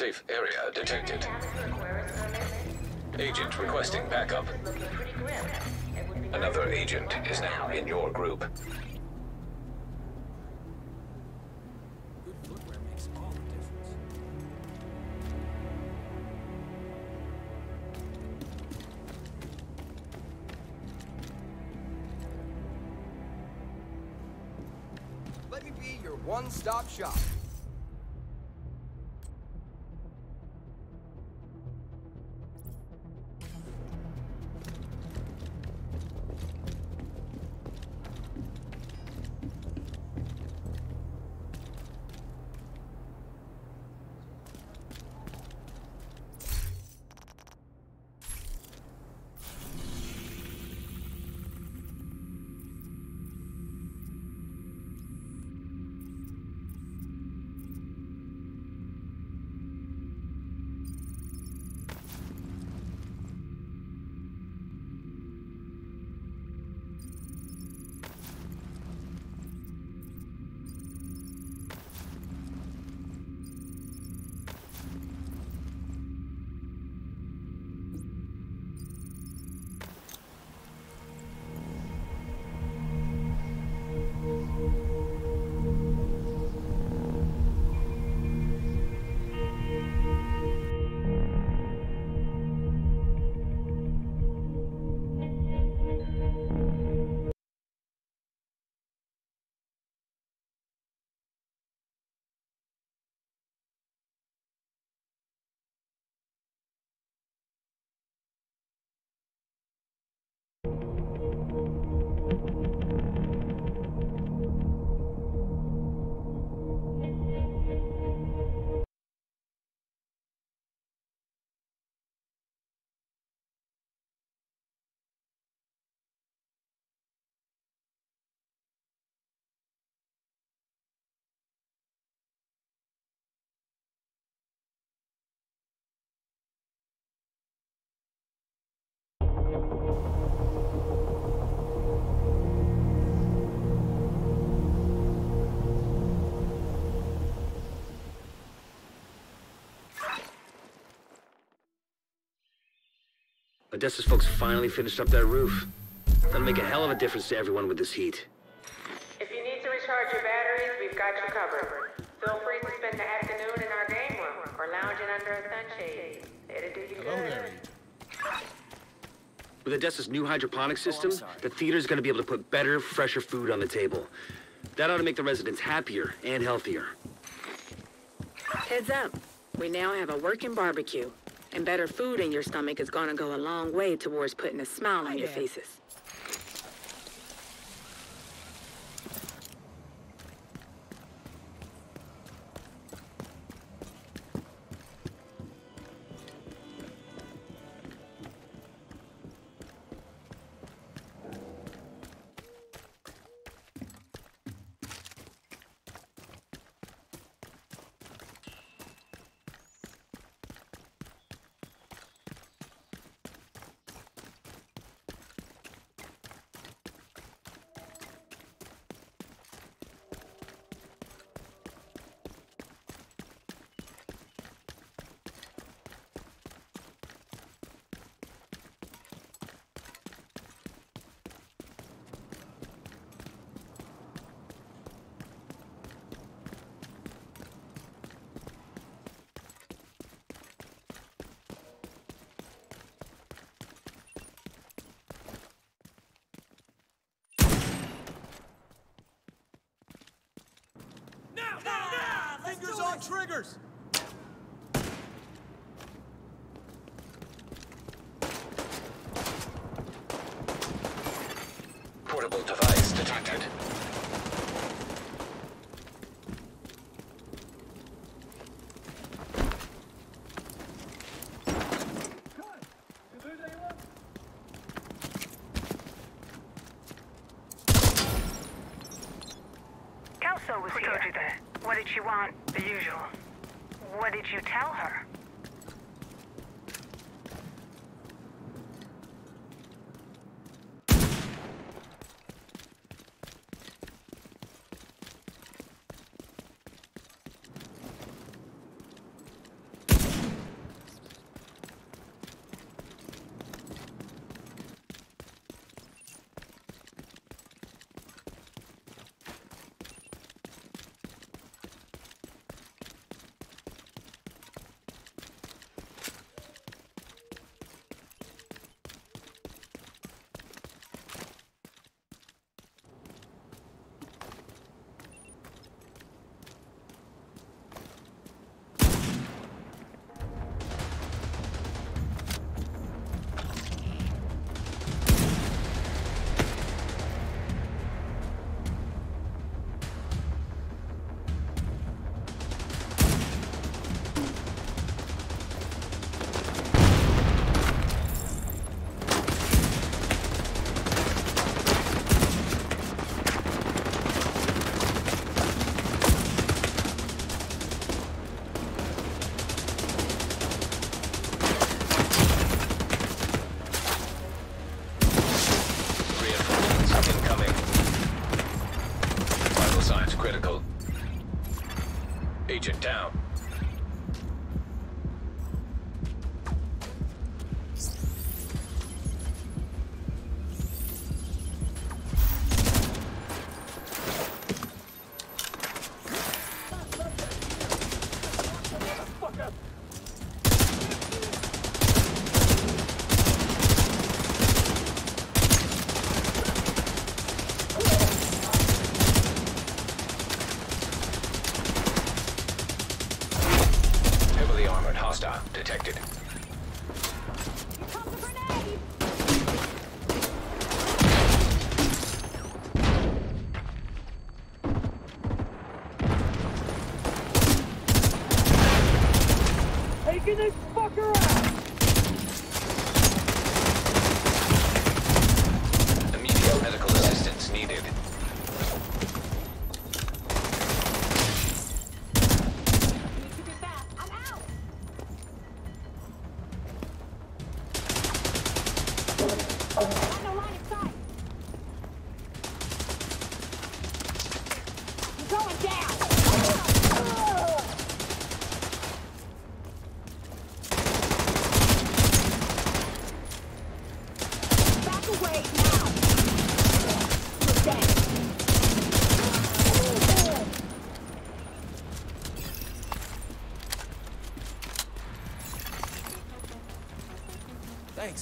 Safe area detected. Agent requesting backup. Another agent is now in your group. Odessa's folks finally finished up that roof. That'll make a hell of a difference to everyone with this heat. If you need to recharge your batteries, we've got you covered. Feel free to spend the afternoon in our game room or lounging under a sunshade. It'll do you Hello good. there, Agent. With Odessa's new hydroponic oh, system, sorry. the theater's gonna be able to put better, fresher food on the table. That ought to make the residents happier and healthier. Heads up. We now have a working barbecue. And better food in your stomach is gonna go a long way towards putting a smile on your oh, faces.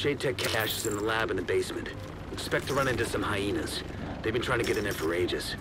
The SHD Tech cache is in the lab in the basement. Expect to run into some hyenas. They've been trying to get in there for ages.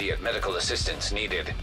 Immediate medical assistance needed.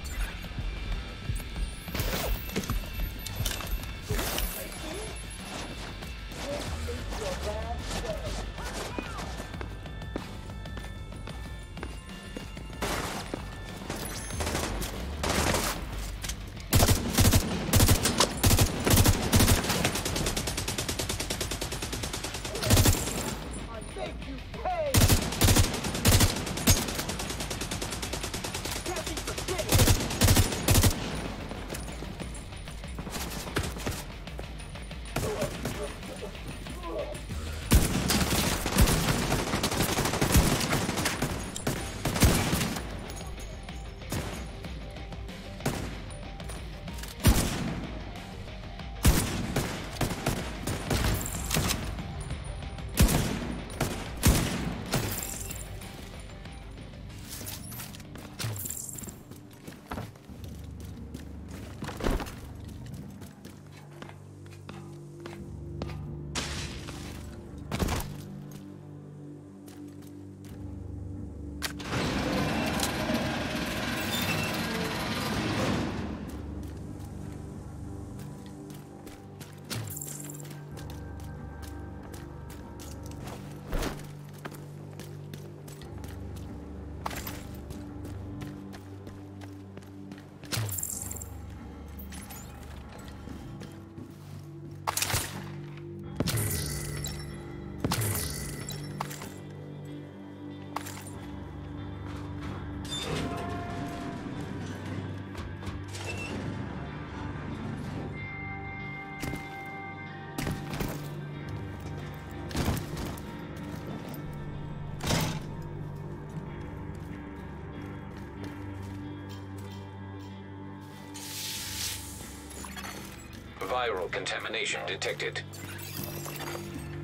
Viral contamination detected.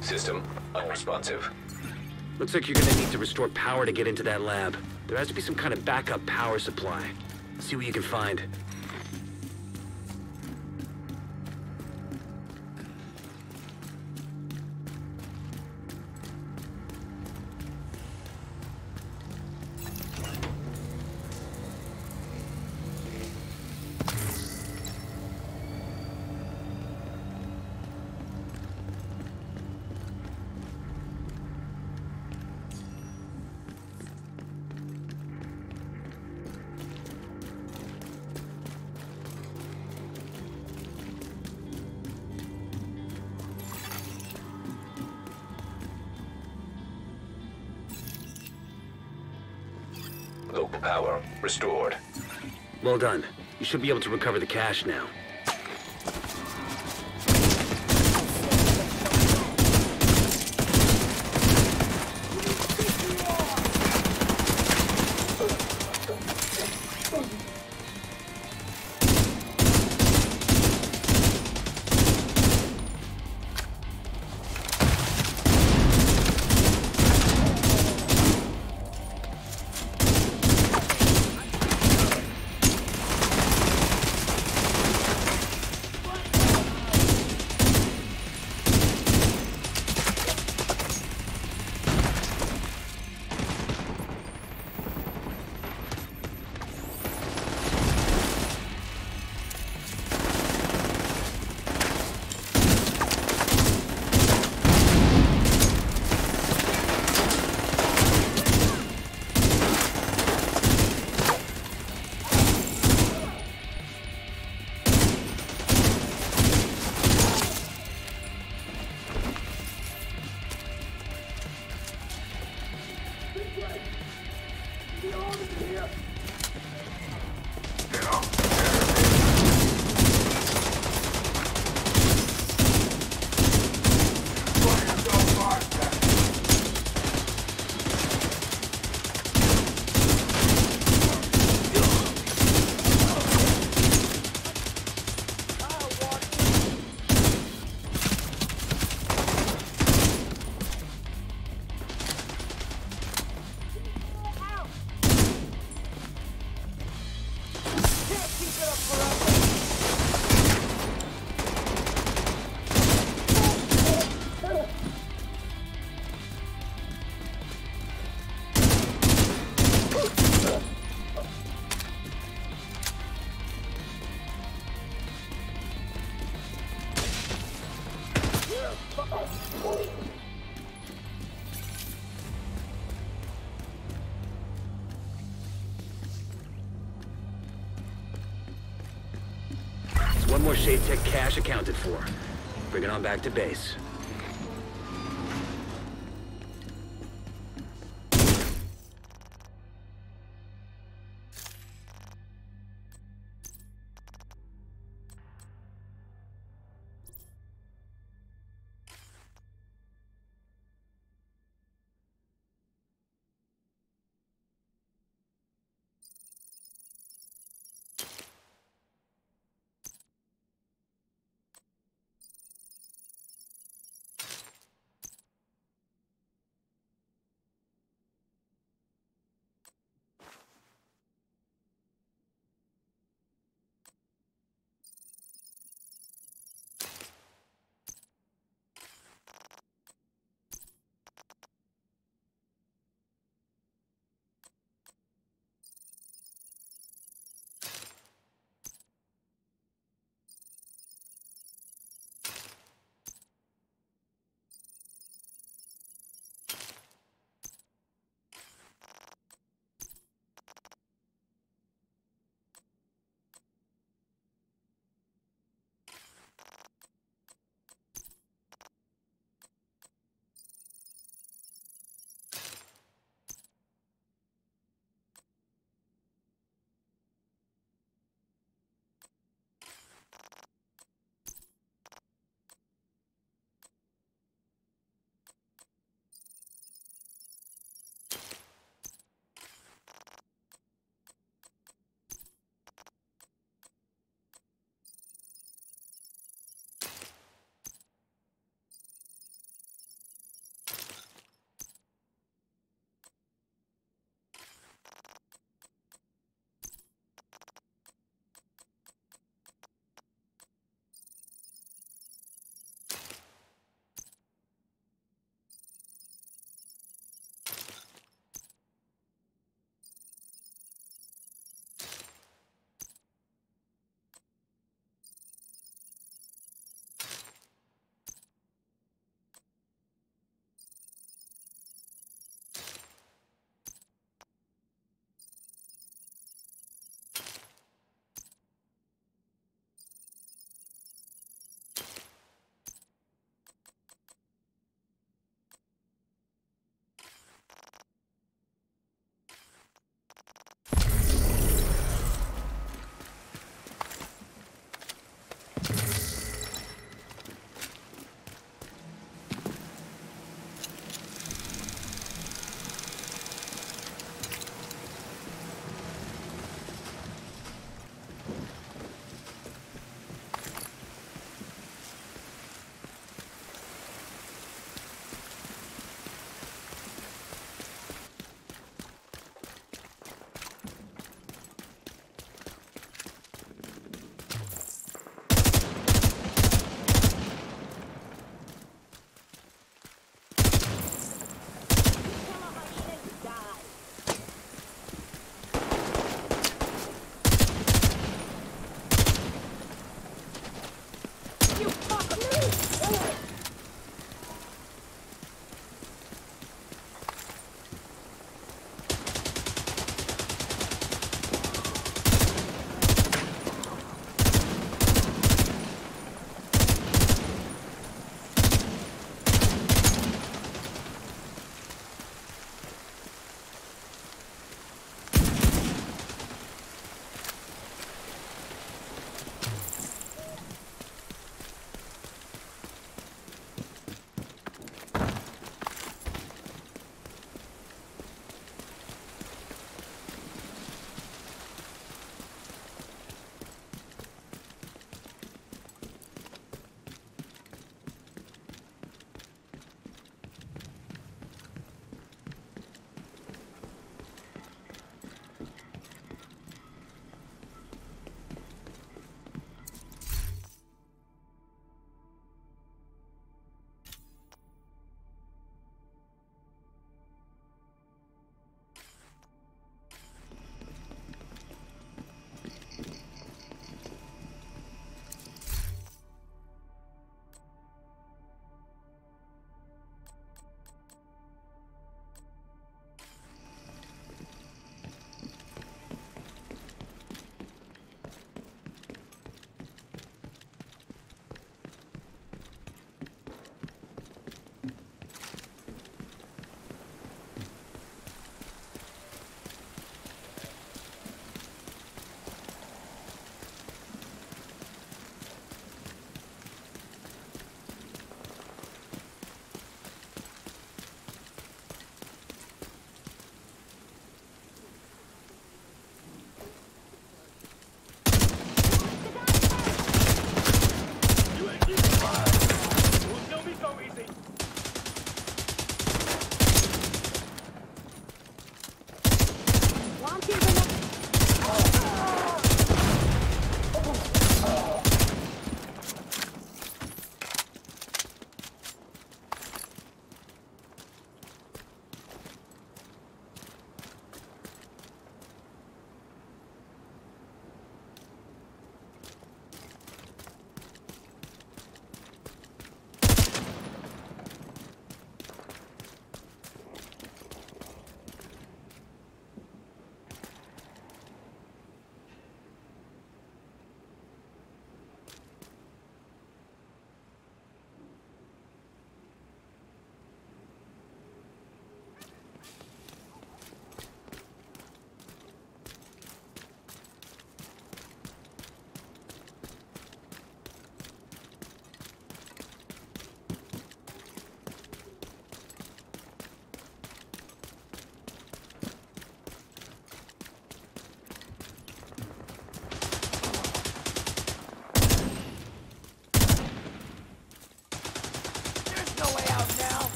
System unresponsive. Looks like you're gonna need to restore power to get into that lab. There has to be some kind of backup power supply. See what you can find. Well done. You should be able to recover the cache now. One more SHD Tech cache accounted for. Bring it on back to base.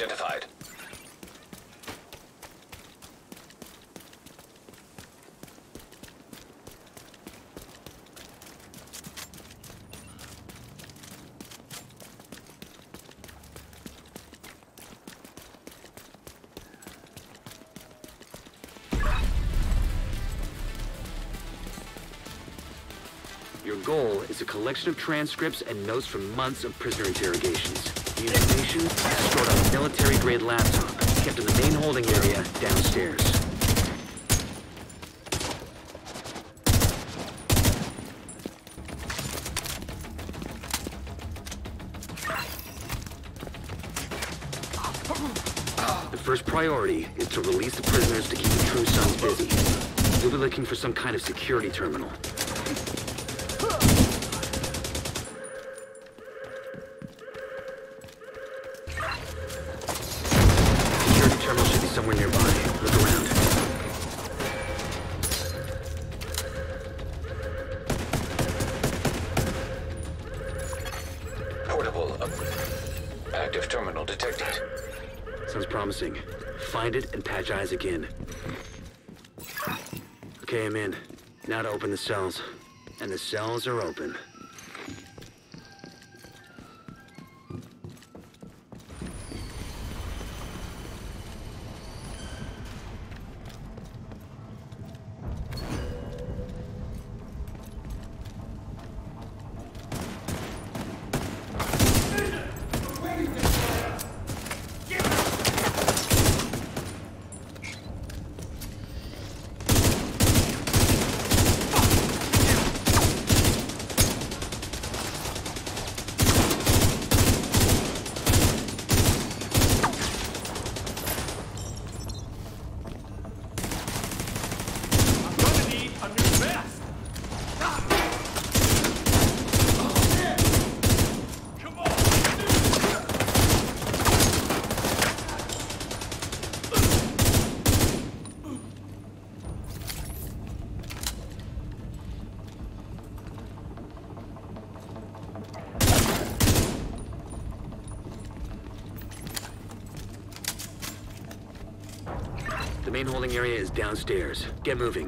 Identified. Your goal is a collection of transcripts and notes from months of prisoner interrogations. Information is stored on a military-grade laptop, kept in the main holding area downstairs. The first priority is to release the prisoners to keep the True Sons busy. You'll be looking for some kind of security terminal. The cells. And the cells are open. Downstairs. Get moving.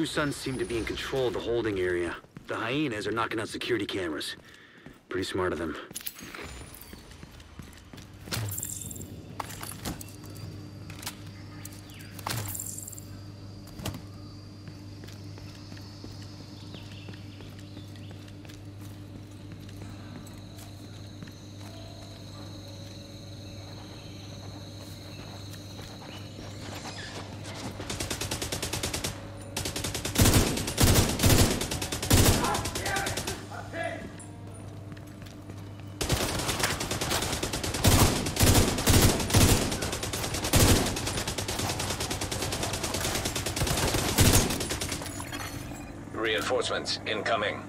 True Sons seem to be in control of the holding area. The hyenas are knocking out security cameras. Pretty smart of them. Reinforcements incoming.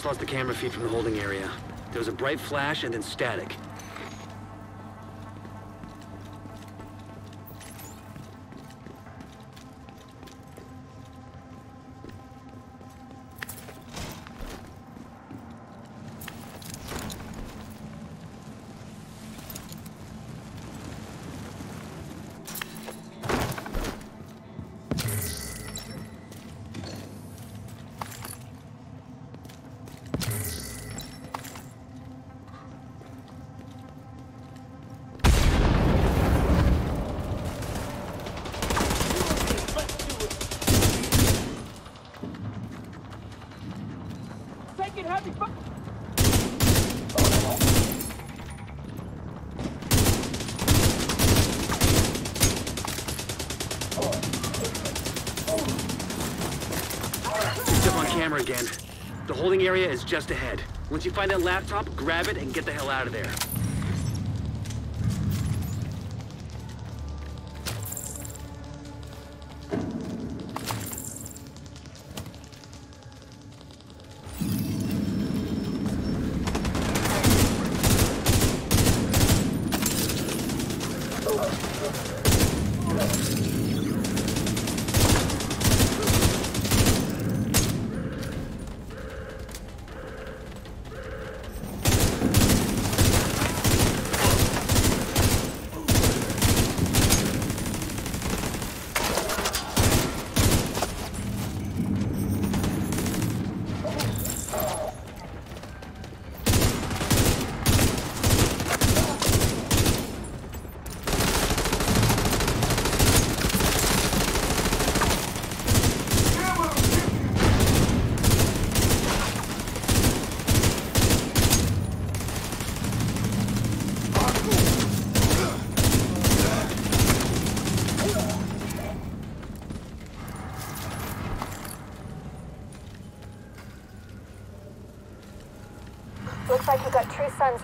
Just lost the camera feed from the holding area. There was a bright flash and then static. Is just ahead. Once you find that laptop, grab it and get the hell out of there.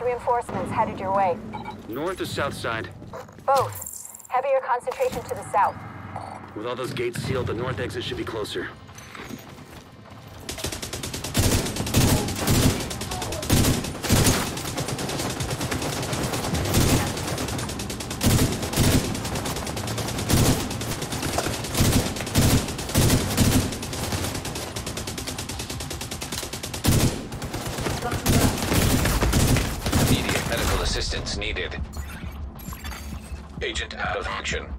Reinforcements headed your way. North or south side? Both. Heavier concentration to the south. With all those gates sealed, the north exit should be closer. Immediate medical assistance needed. Agent out of action.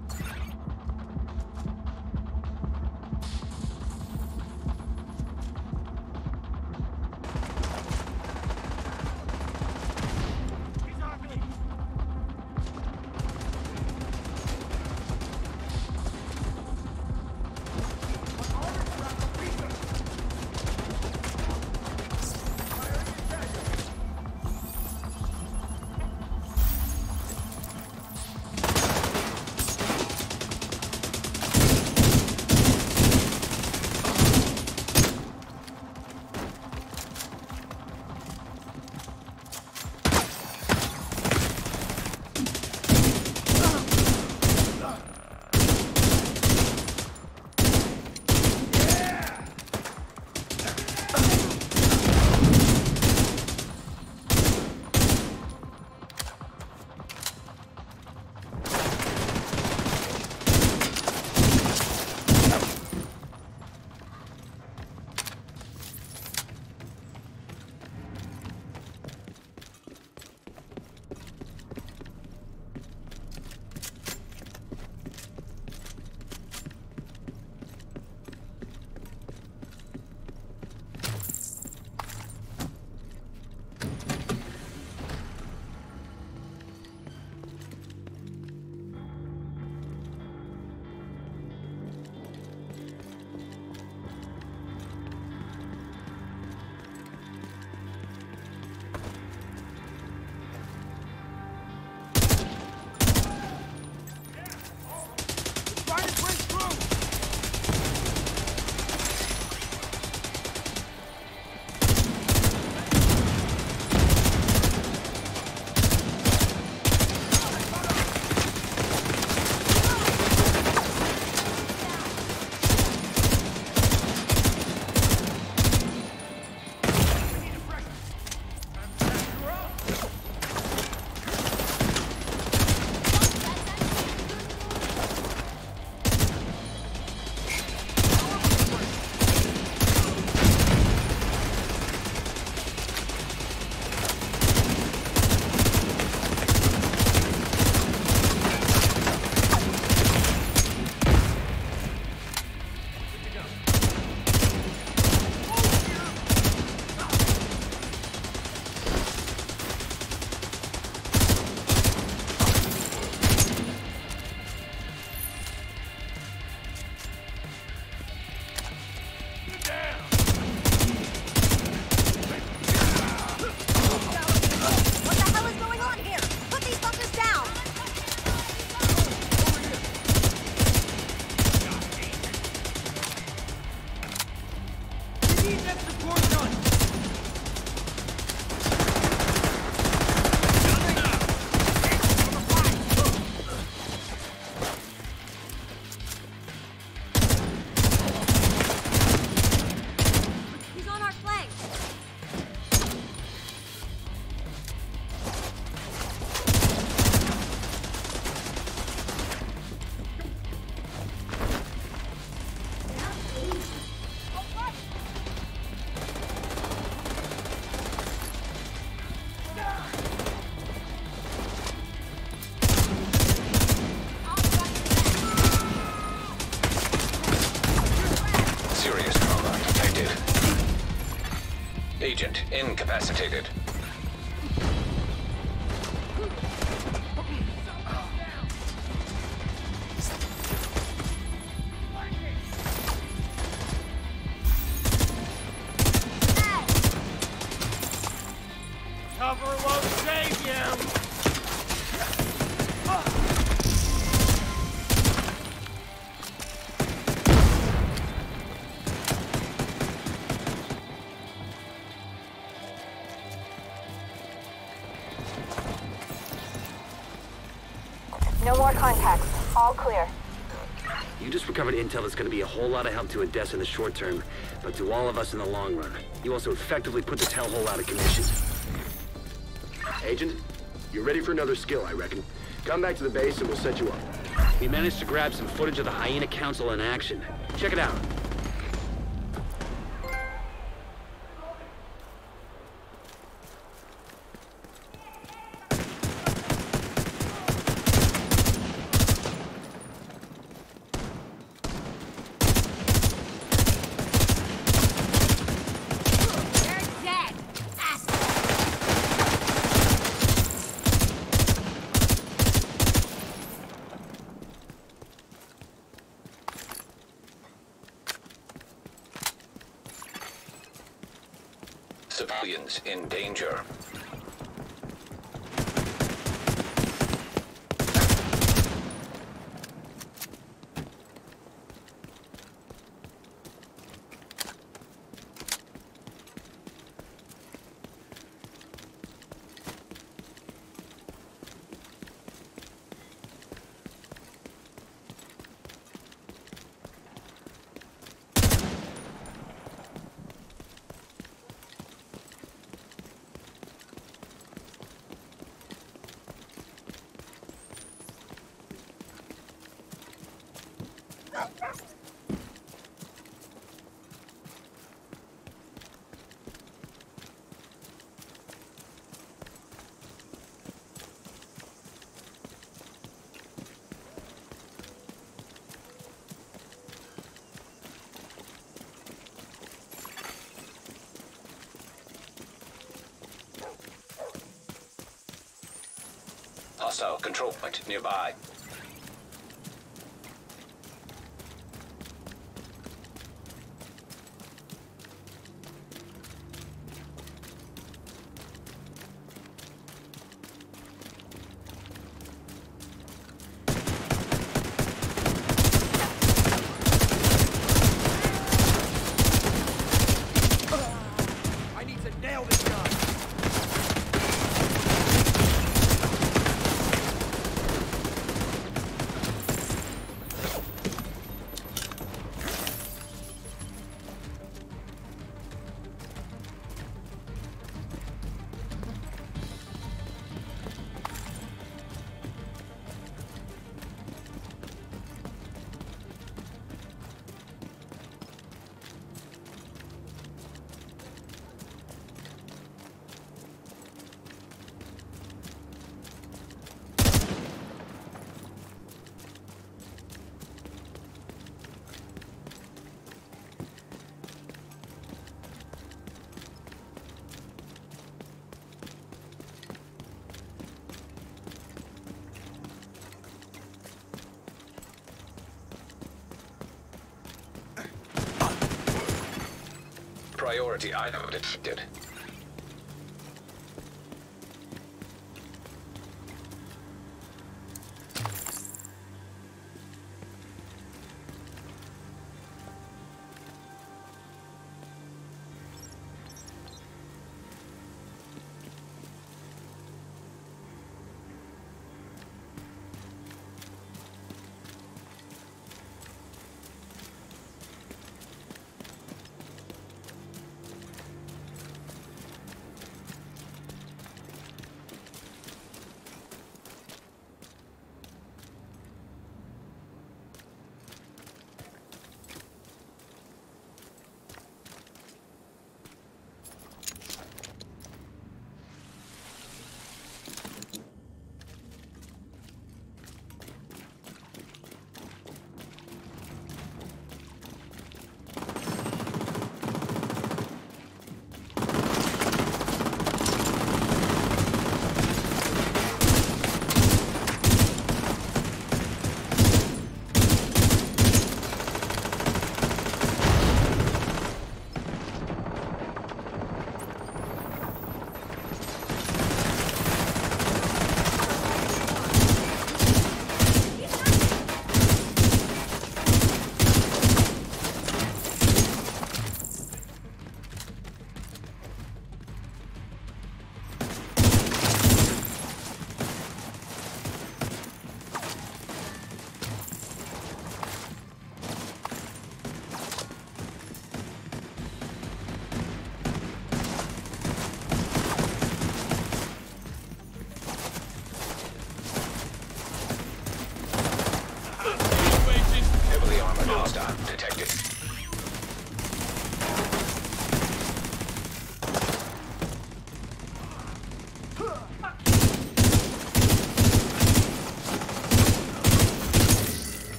Incapacitated. All clear. You just recovered intel that's gonna be a whole lot of help to Odessa in the short term, but to all of us in the long run. You also effectively put this hellhole out of commission. Agent, you're ready for another skill, I reckon. Come back to the base and we'll set you up. We managed to grab some footage of the Hyena Council in action. Check it out. Hostile control point nearby. Priority item detected.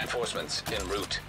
Reinforcements en route.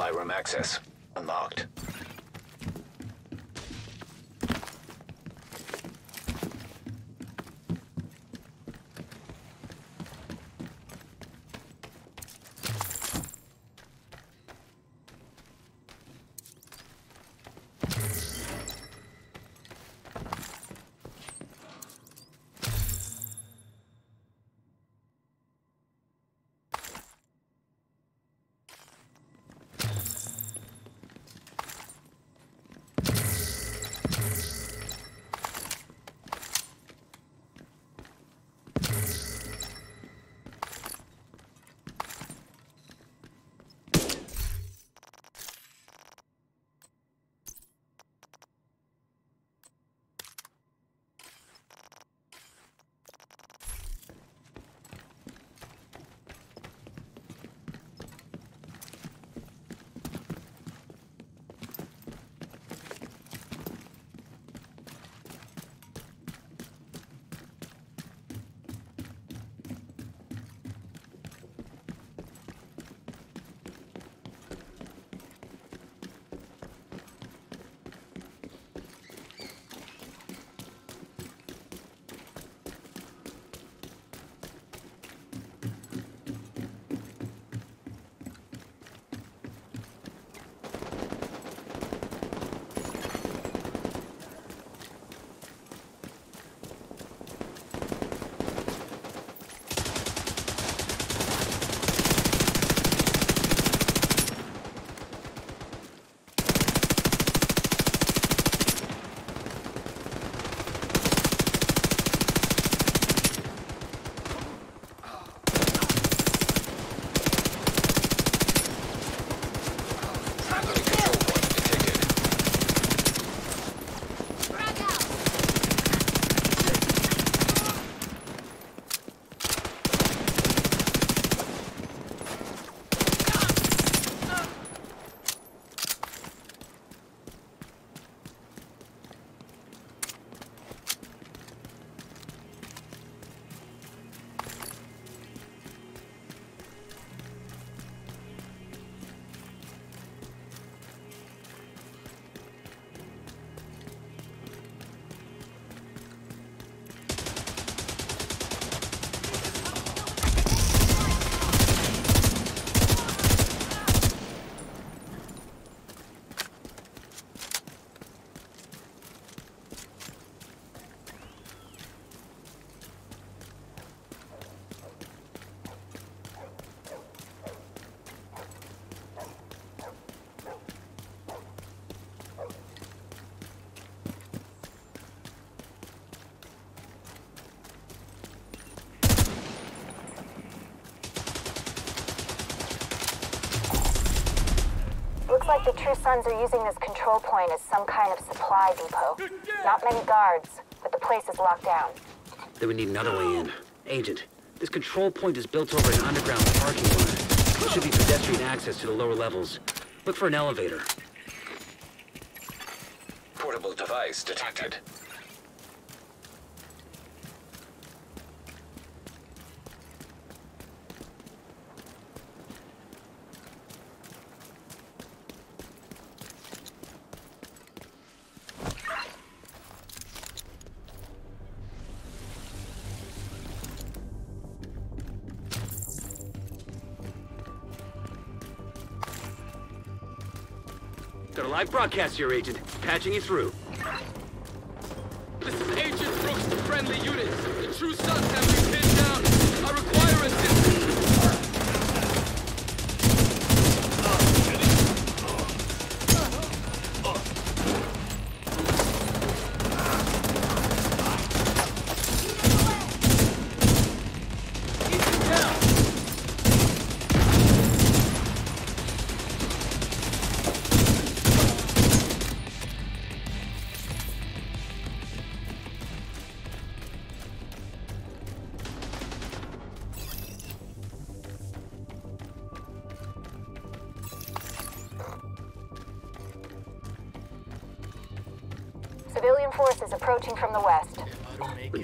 Supply room access like the True Sons are using this control point as some kind of supply depot. Not many guards, but the place is locked down. Then we need another way in. Agent, this control point is built over an underground parking lot. There should be pedestrian access to the lower levels. Look for an elevator. Portable device detected. Live broadcast here, Agent. Patching you through.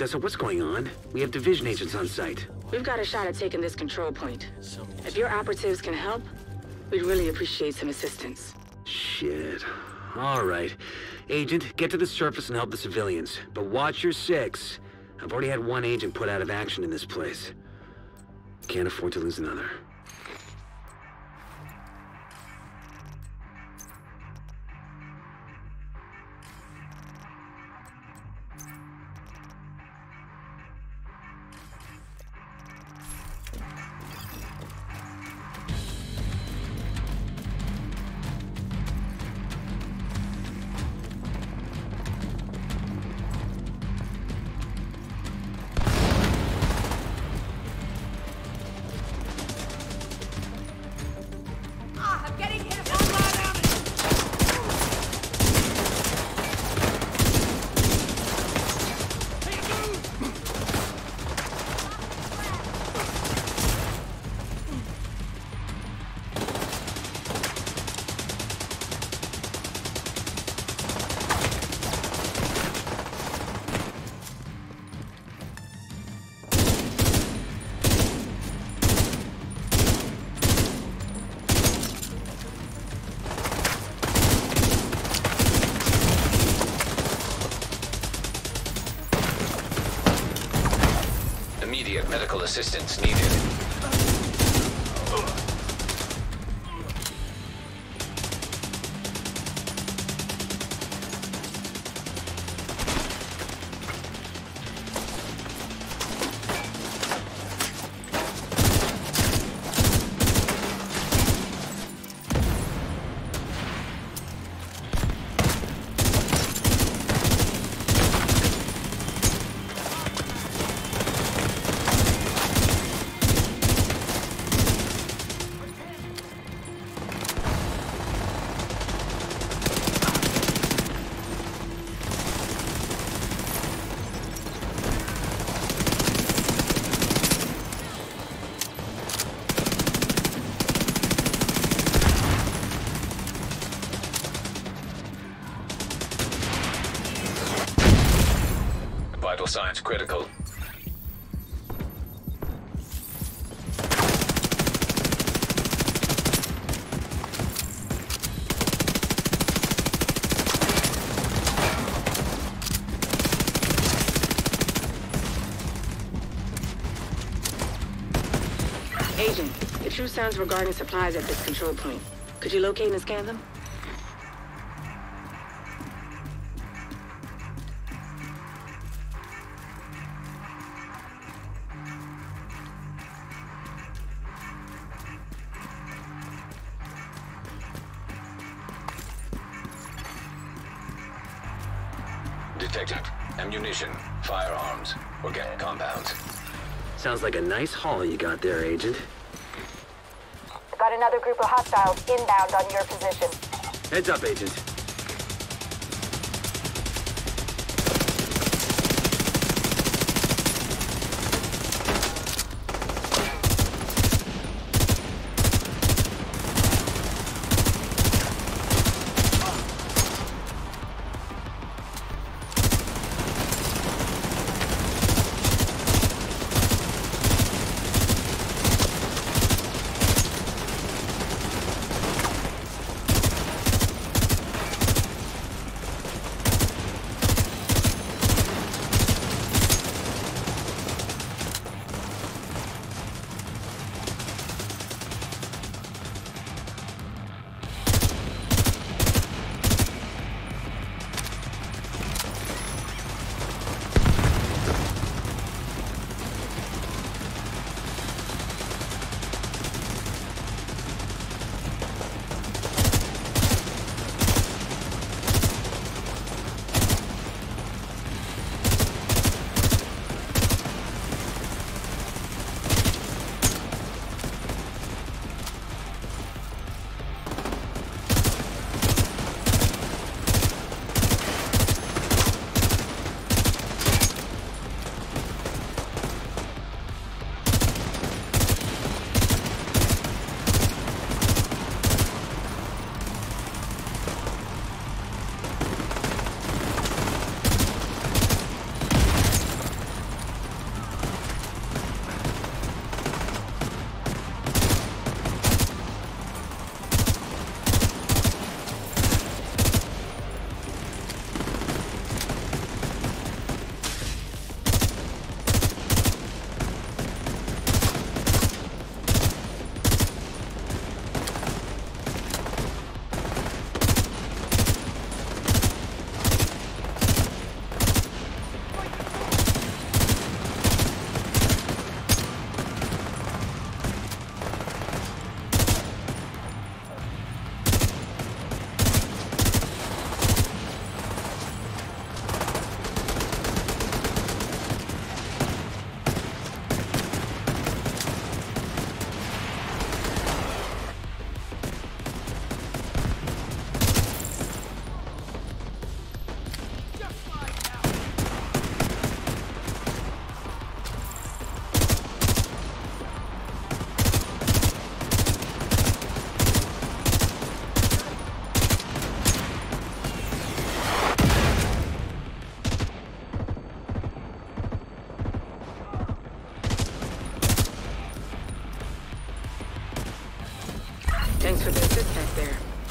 Odessa, what's going on? We have division agents on site. We've got a shot at taking this control point. If your operatives can help, we'd really appreciate some assistance. Shit. All right. Agent, get to the surface and help the civilians. But watch your six. I've already had one agent put out of action in this place. Can't afford to lose another. Assistance needed. Signs critical. Agent, the True Sons were guarding supplies at this control point. Could you locate and scan them? Nice haul you got there, Agent. Got another group of hostiles inbound on your position. Heads up, Agent.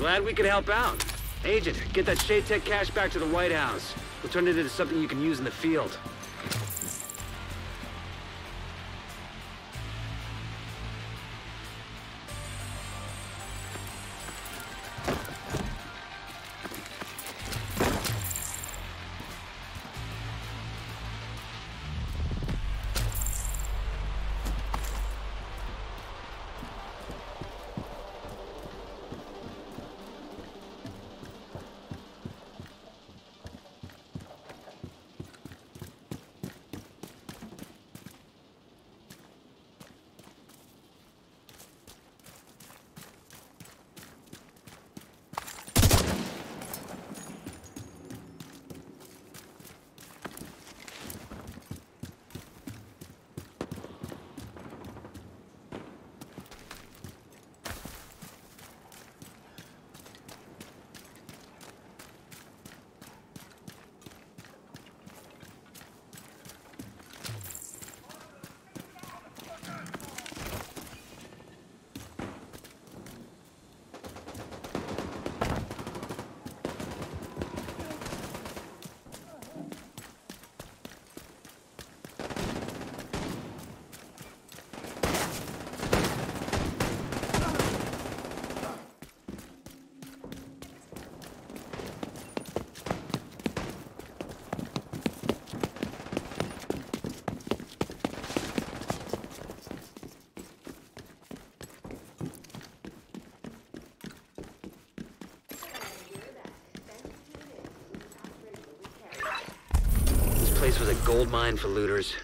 Glad we could help out. Agent, get that SHD Tech cache back to the White House. We'll turn it into something you can use in the field. gold mine for looters.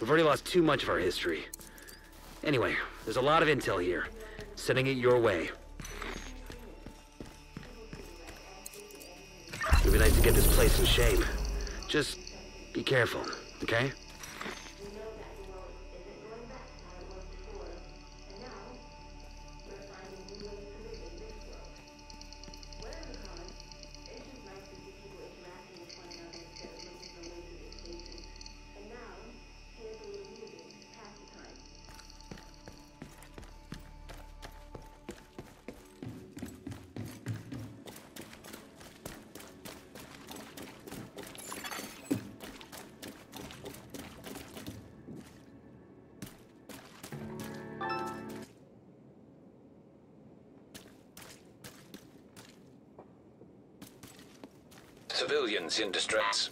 We've already lost too much of our history. Anyway, there's a lot of intel here. Sending it your way. It'd be nice to get this place in shape. Just be careful, okay? In distress.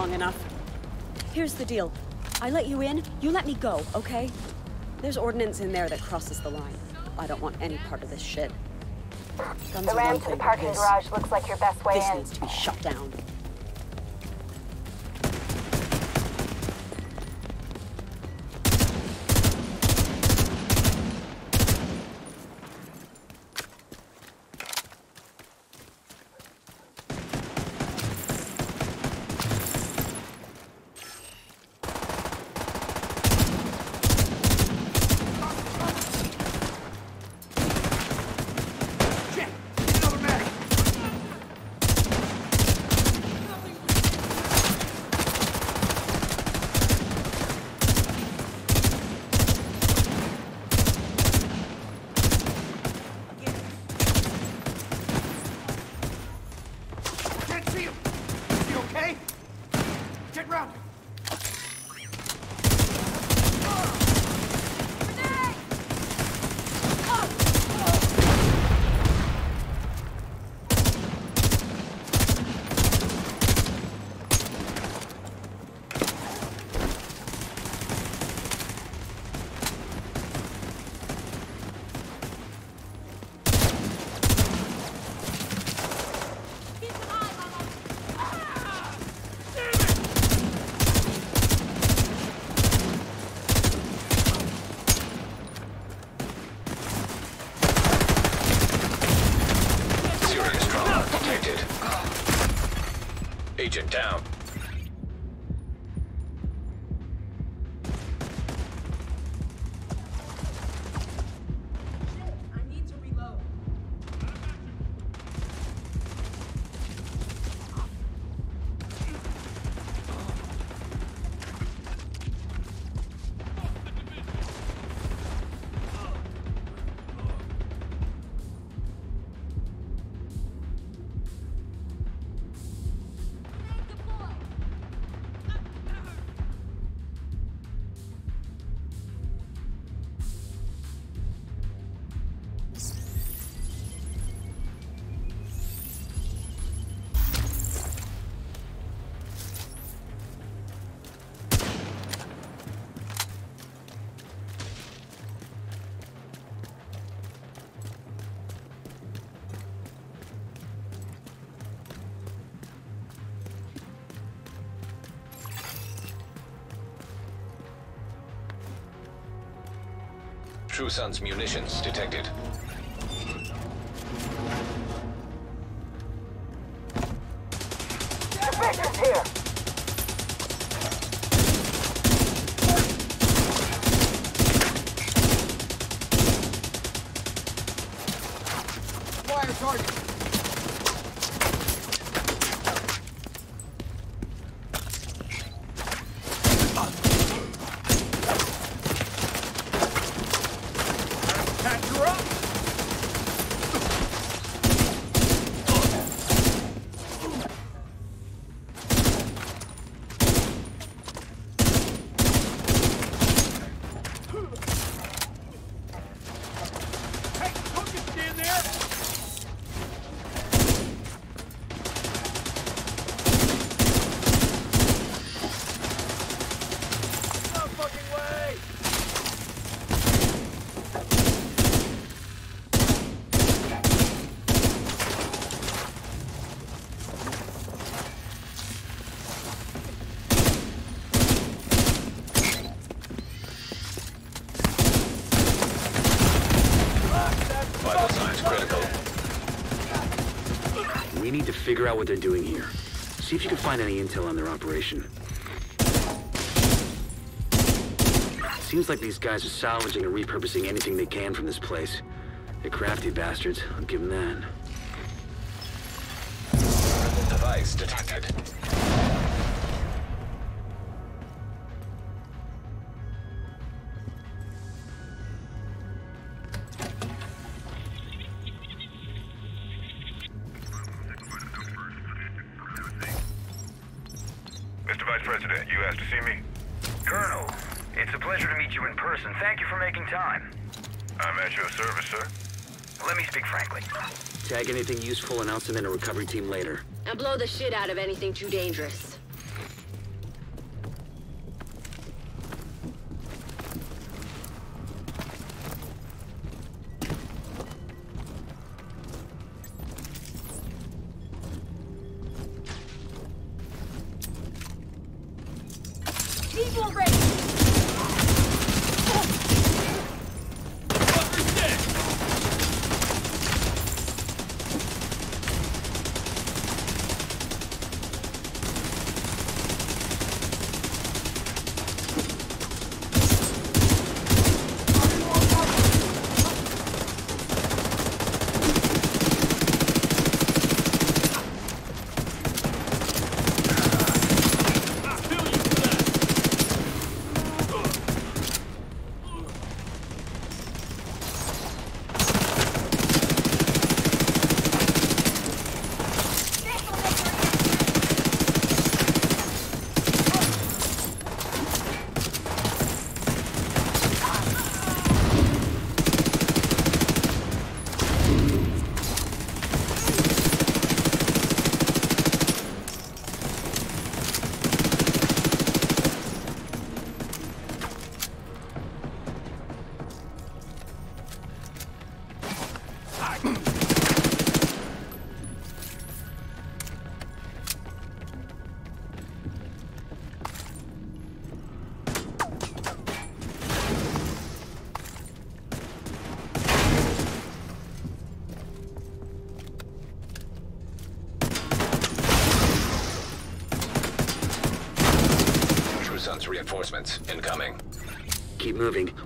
Long enough. Here's the deal. I let you in, you let me go, okay? There's ordnance in there that crosses the line. I don't want any part of this shit. Guns The ramp to the parking garage looks like your best way this in. needs to be shut down. Can't see him! Is he okay? Get round him! Agent down. True Sons munitions detected. Division's here! Fire target! Catch her up! Hey, don't you stand there! No fucking way! Vital signs critical. We need to figure out what they're doing here. See if you can find any intel on their operation. Seems like these guys are salvaging and repurposing anything they can from this place. They're crafty bastards, I'll give them that. Anything useful, announce them in a recovery team later. And blow the shit out of anything too dangerous.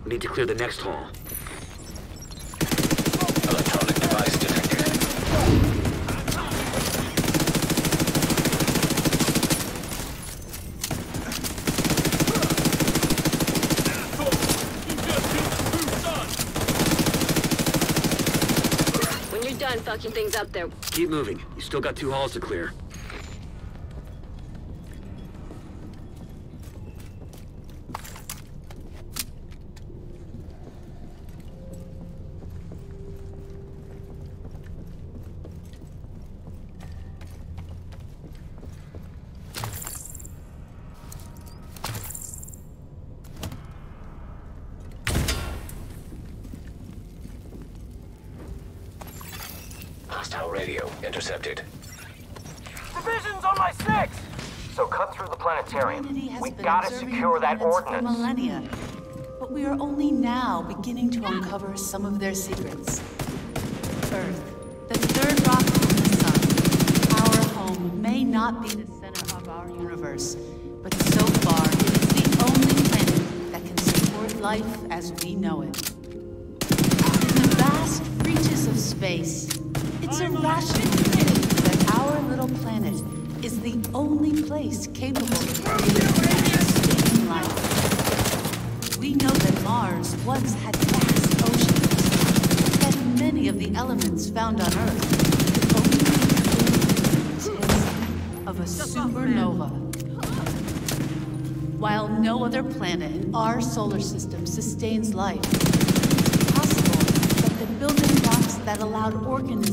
We need to clear the next hall. Electronic device detected. When you're done fucking things up there... Keep moving. You still got two halls to clear. some of their secrets. organ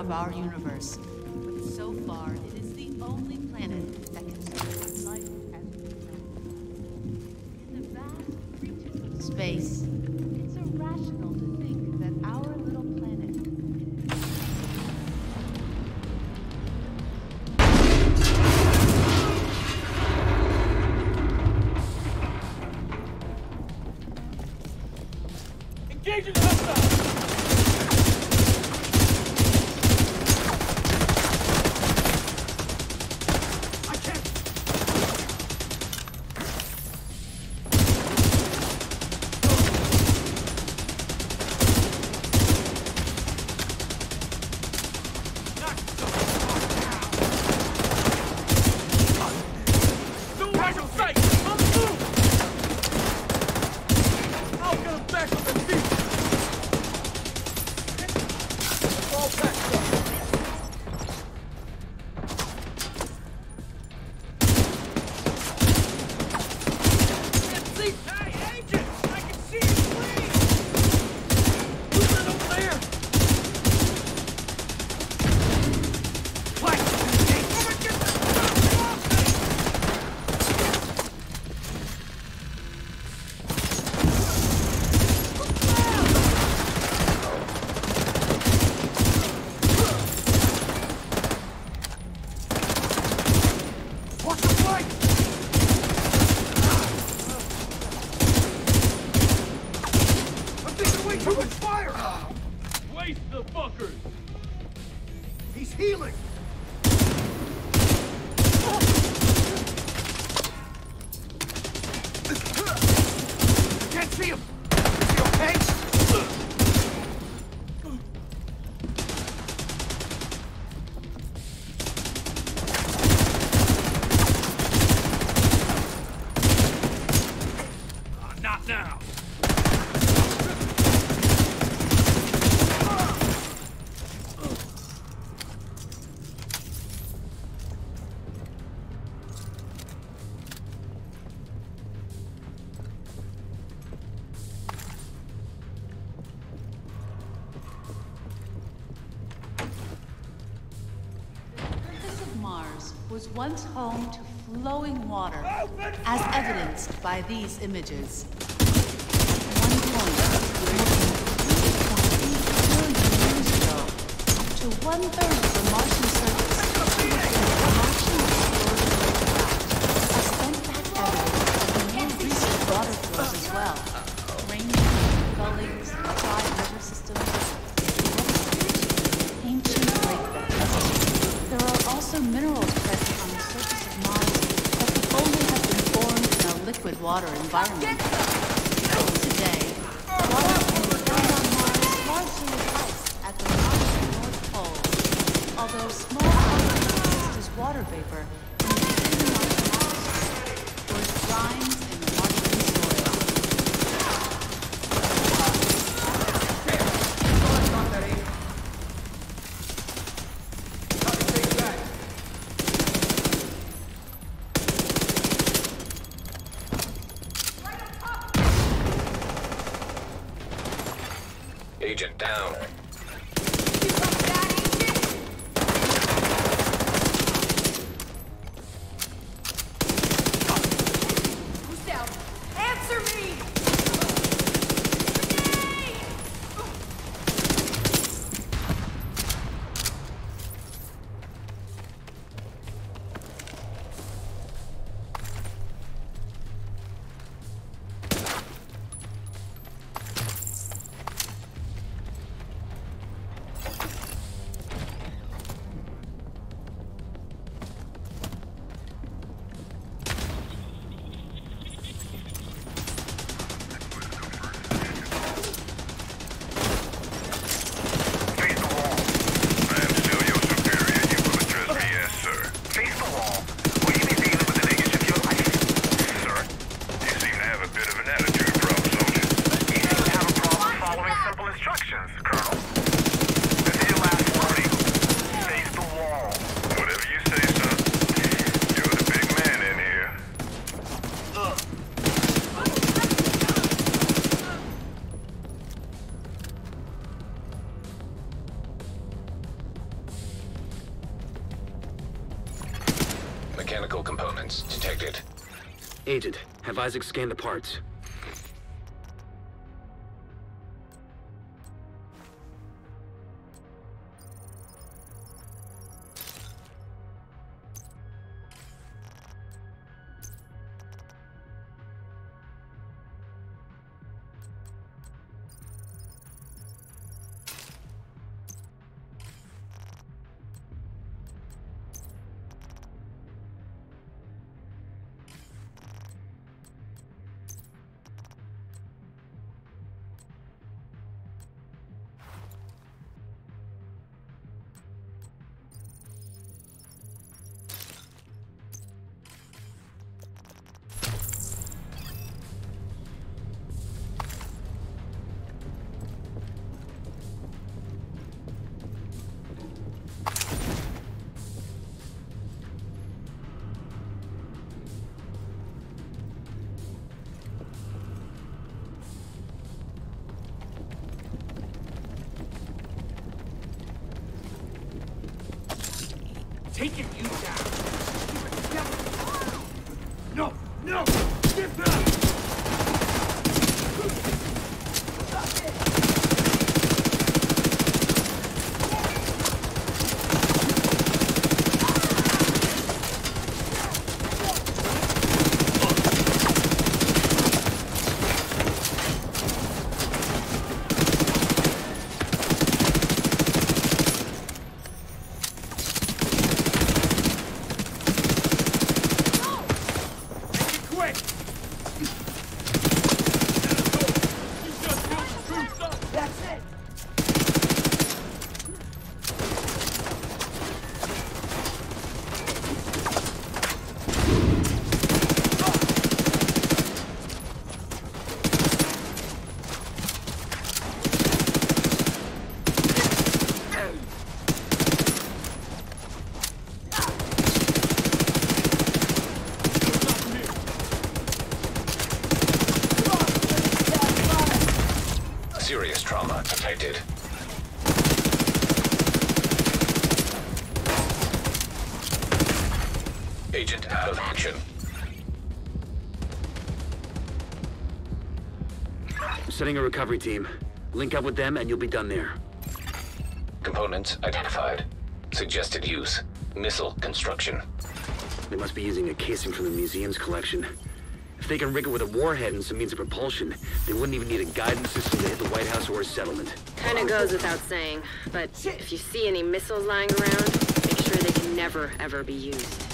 of our universe. But so far, it is the only planet that can survive life as we know. In the vast reaches of space, it's irrational to think that our little planet Engaging hostile! By these images. Isaac scan the parts. Setting a recovery team. Link up with them and you'll be done there. Components identified. Suggested use. Missile construction. They must be using a casing from the museum's collection. If they can rig it with a warhead and some means of propulsion, they wouldn't even need a guidance system to hit the White House or a settlement. Kinda goes without saying, but if you see any missiles lying around, make sure they can never, ever be used.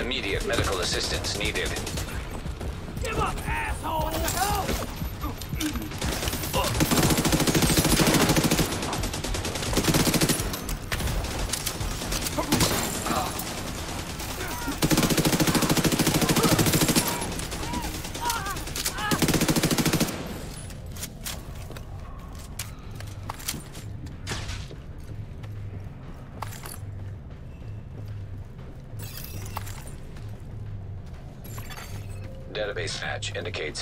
Immediate medical assistance needed.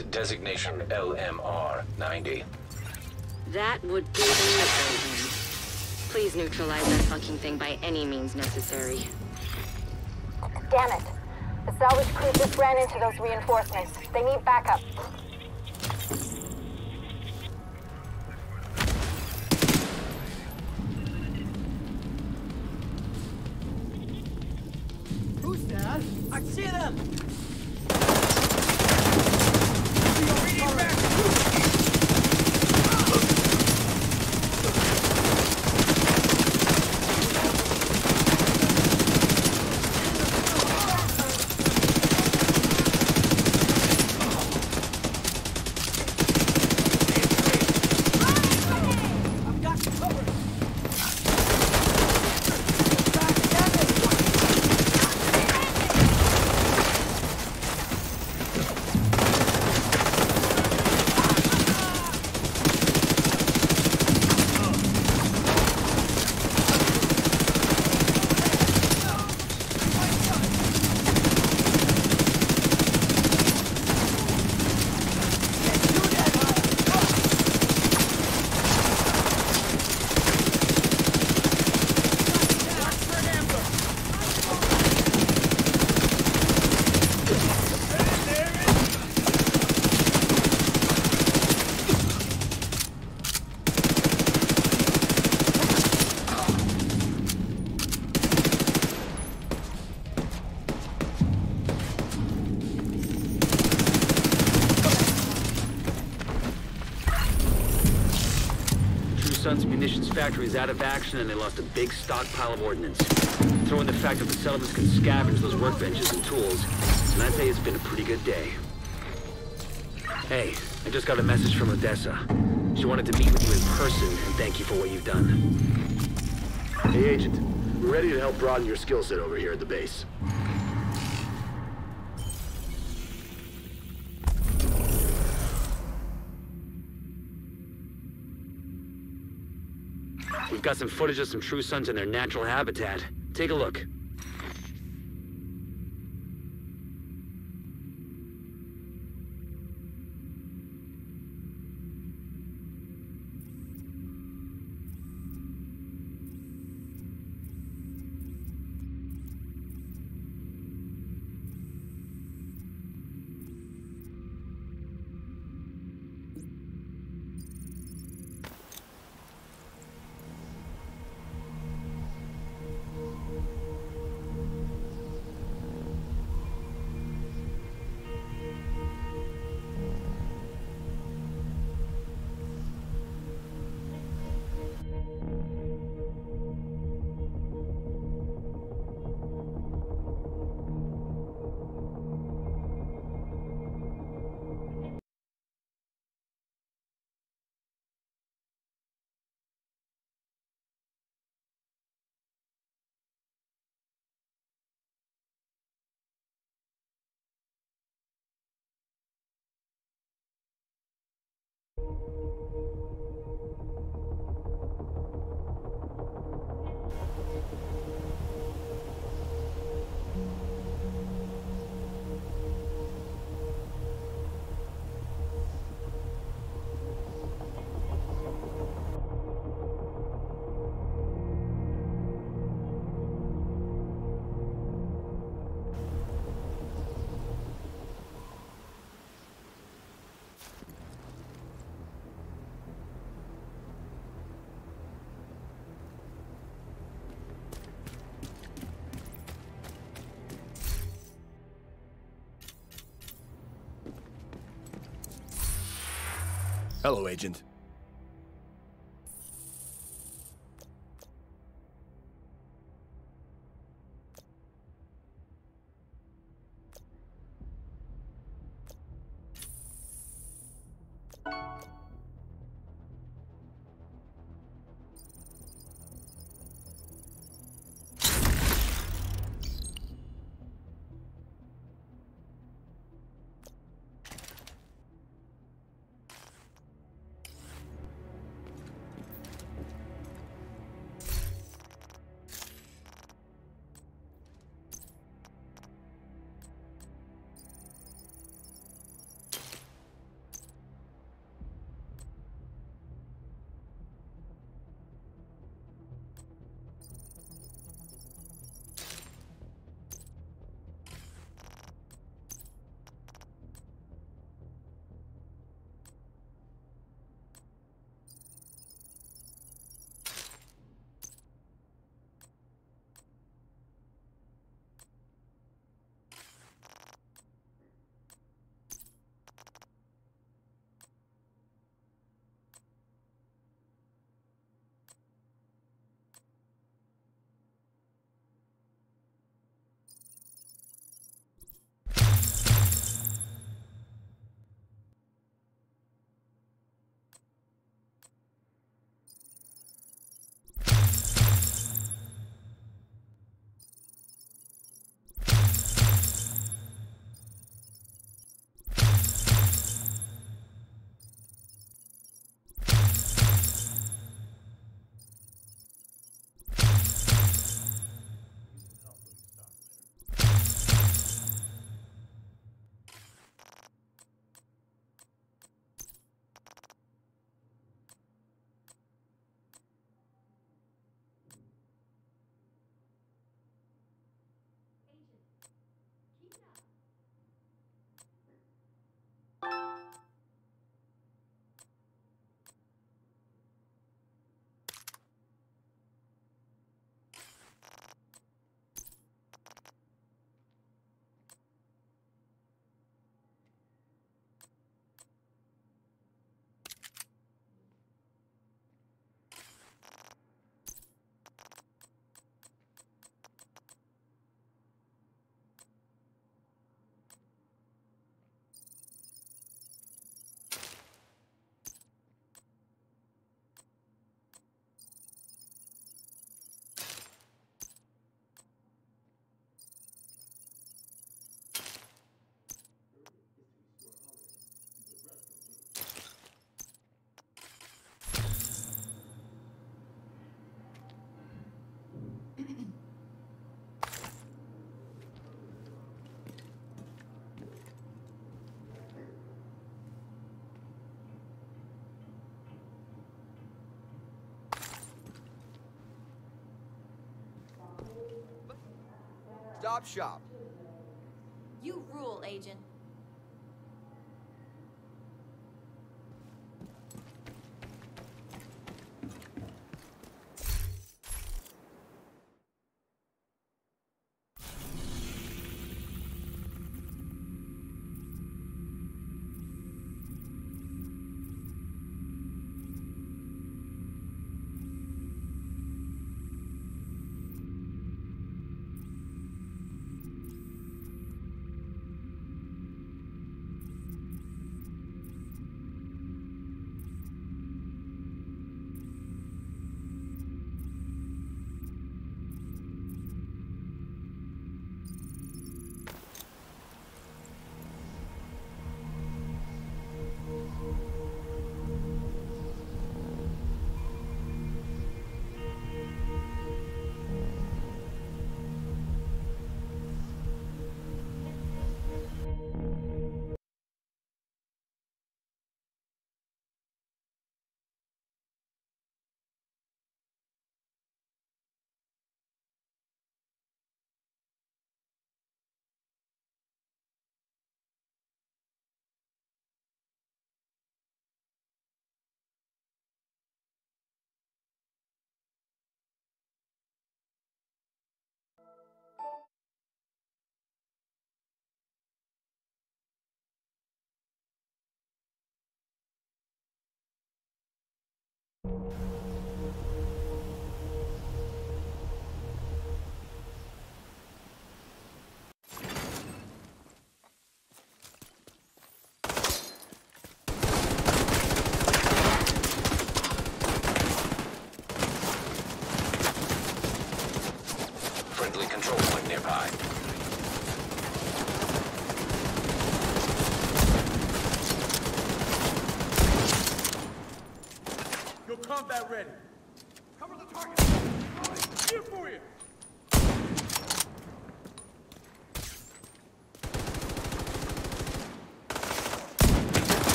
Match designation LMR 90. That would be the missile. Please neutralize that fucking thing by any means necessary. Damn it. The salvage crew just ran into those reinforcements. They need backup. Who's that? I see them! I've got you covered! True Sons' munitions factory is out of action and they lost a big stockpile of ordnance. Throw in the fact that the settlements can scavenge those workbenches and tools, and I'd say it's been a pretty good day. Hey, I just got a message from Odessa. She wanted to meet with you in person and thank you for what you've done. Hey, Agent. We're ready to help broaden your skill set over here at the base. Got some footage of some True Sons in their natural habitat. Take a look. Hello, Agent. Stop shop. You rule, Agent.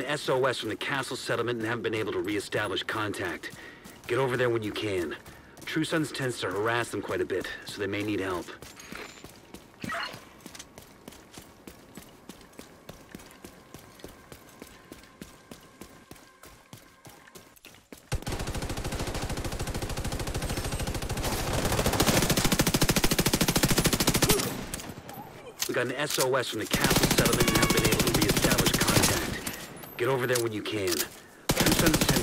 An SOS from the castle settlement and haven't been able to re-establish contact. Get over there when you can. True Sons tends to harass them quite a bit, so they may need help. We got an SOS from the castle settlement and haven't been able to re-establish contact. Get over there when you can.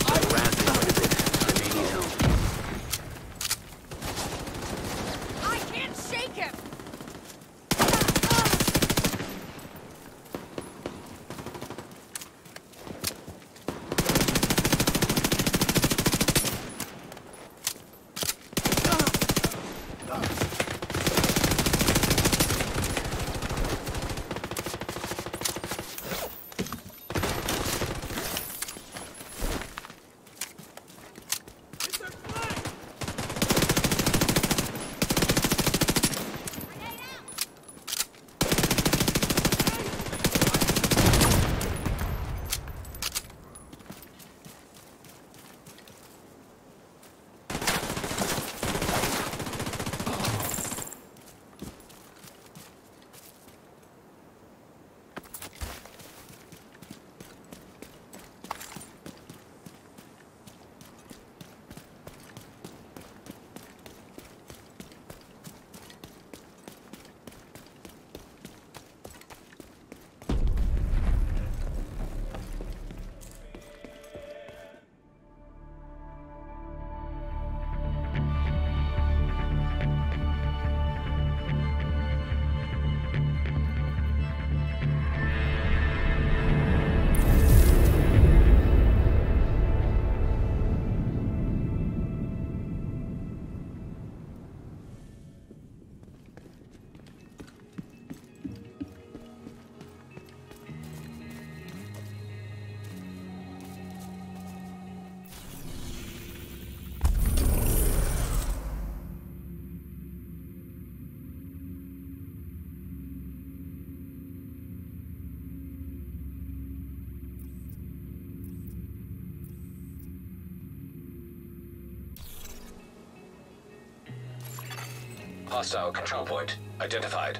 Hostile control point identified.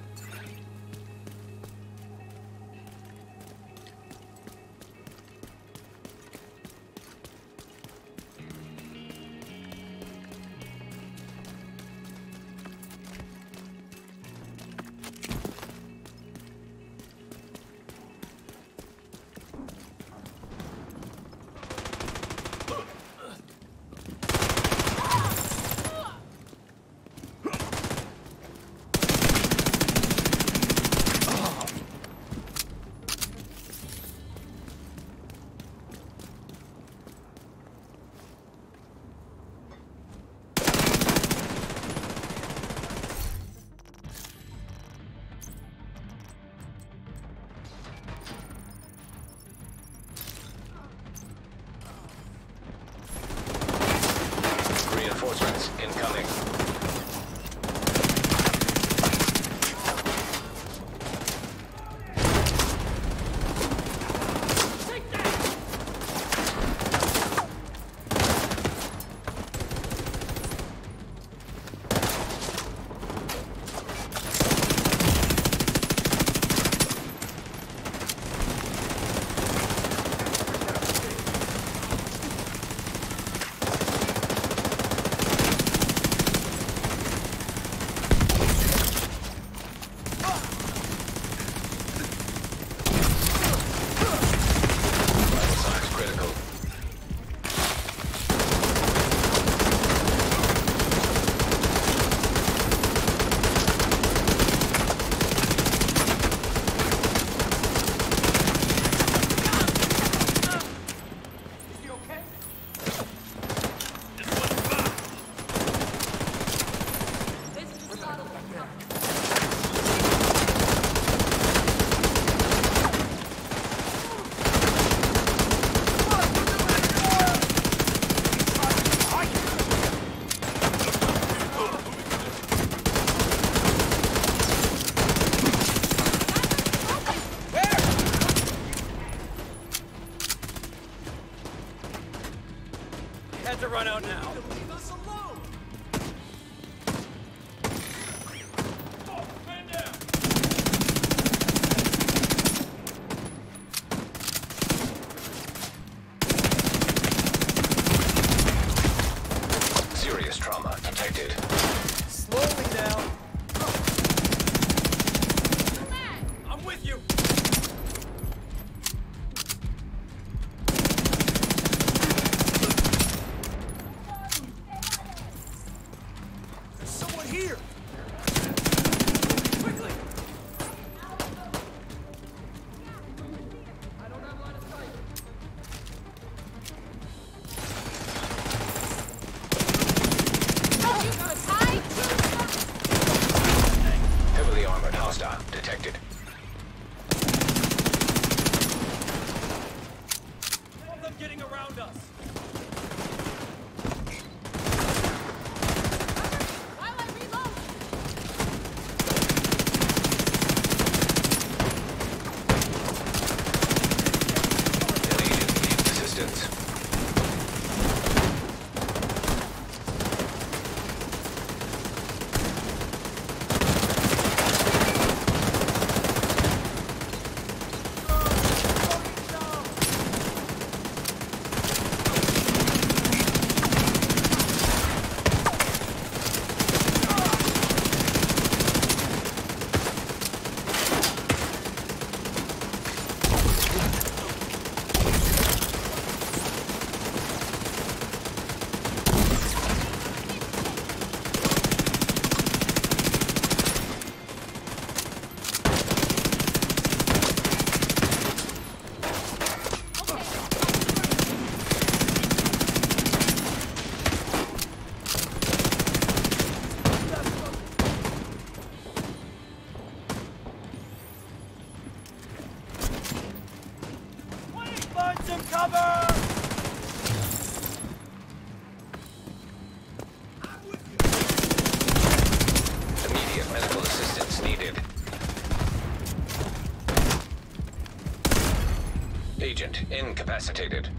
Incapacitated.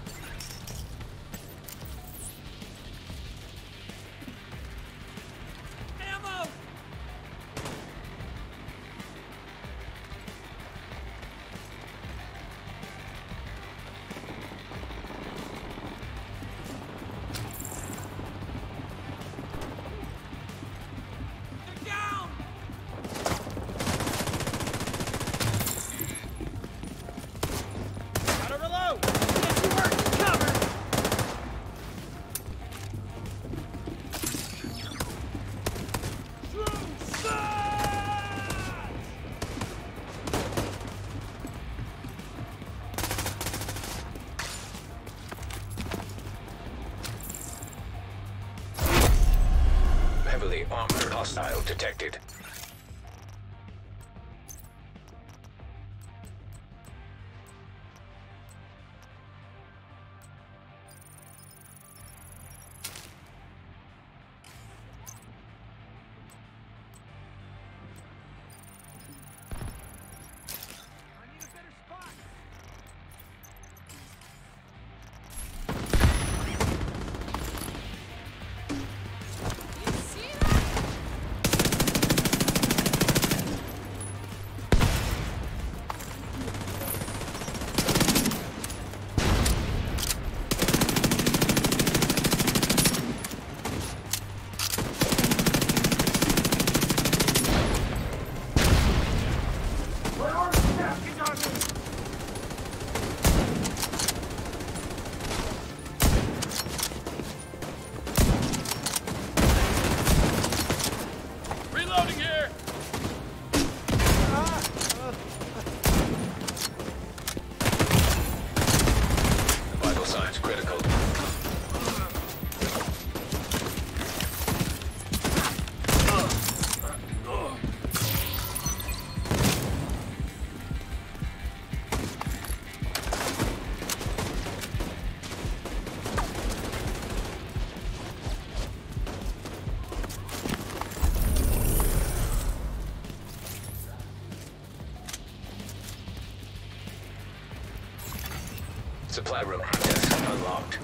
Supply room access unlocked.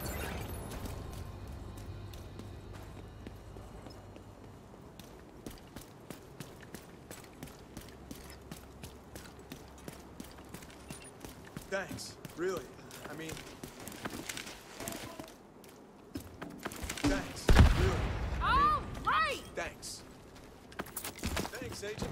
Thanks. Really. I mean... Thanks. Really. Oh, right! Thanks. Thanks, Agent.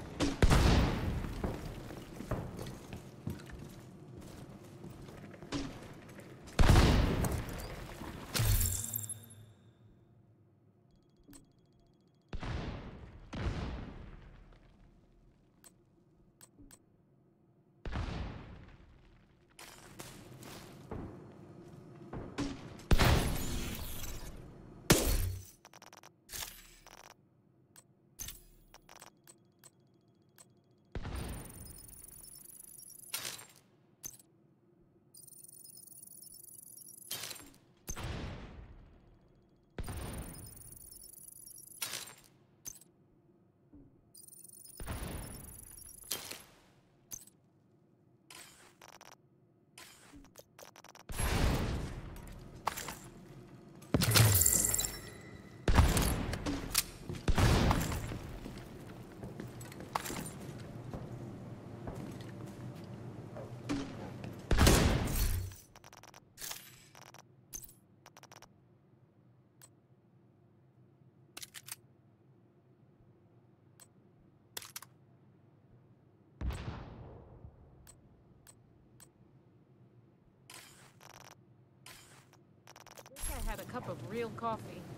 Wish I had a cup of real coffee.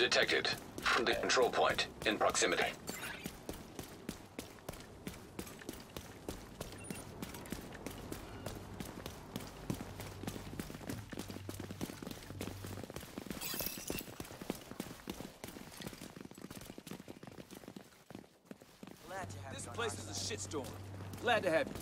Detected. From the control point in proximity. This place is a shitstorm. Glad to have you.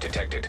Detected.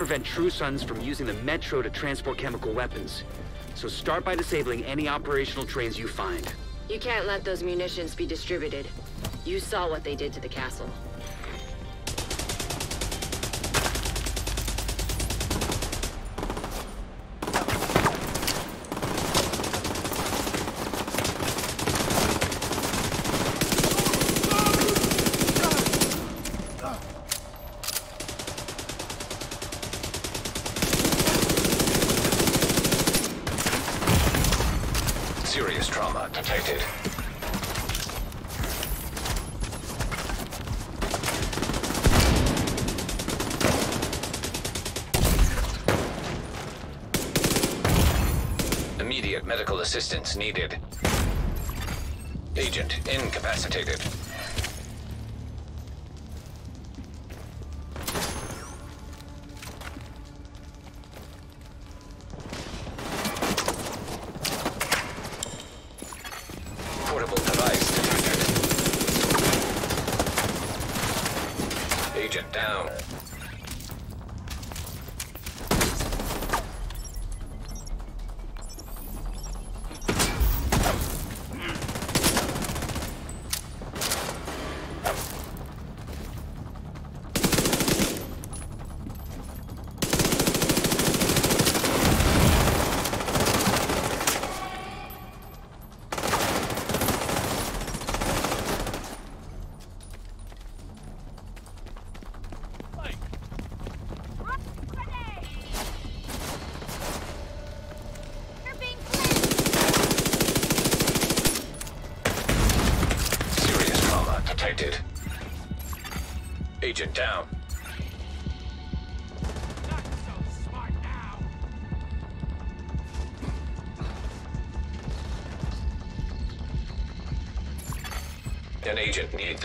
Prevent True Sons from using the Metro to transport chemical weapons. So start by disabling any operational trains you find. You can't let those munitions be distributed. You saw what they did to the castle. Assistance needed. Agent incapacitated.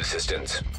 Assistance.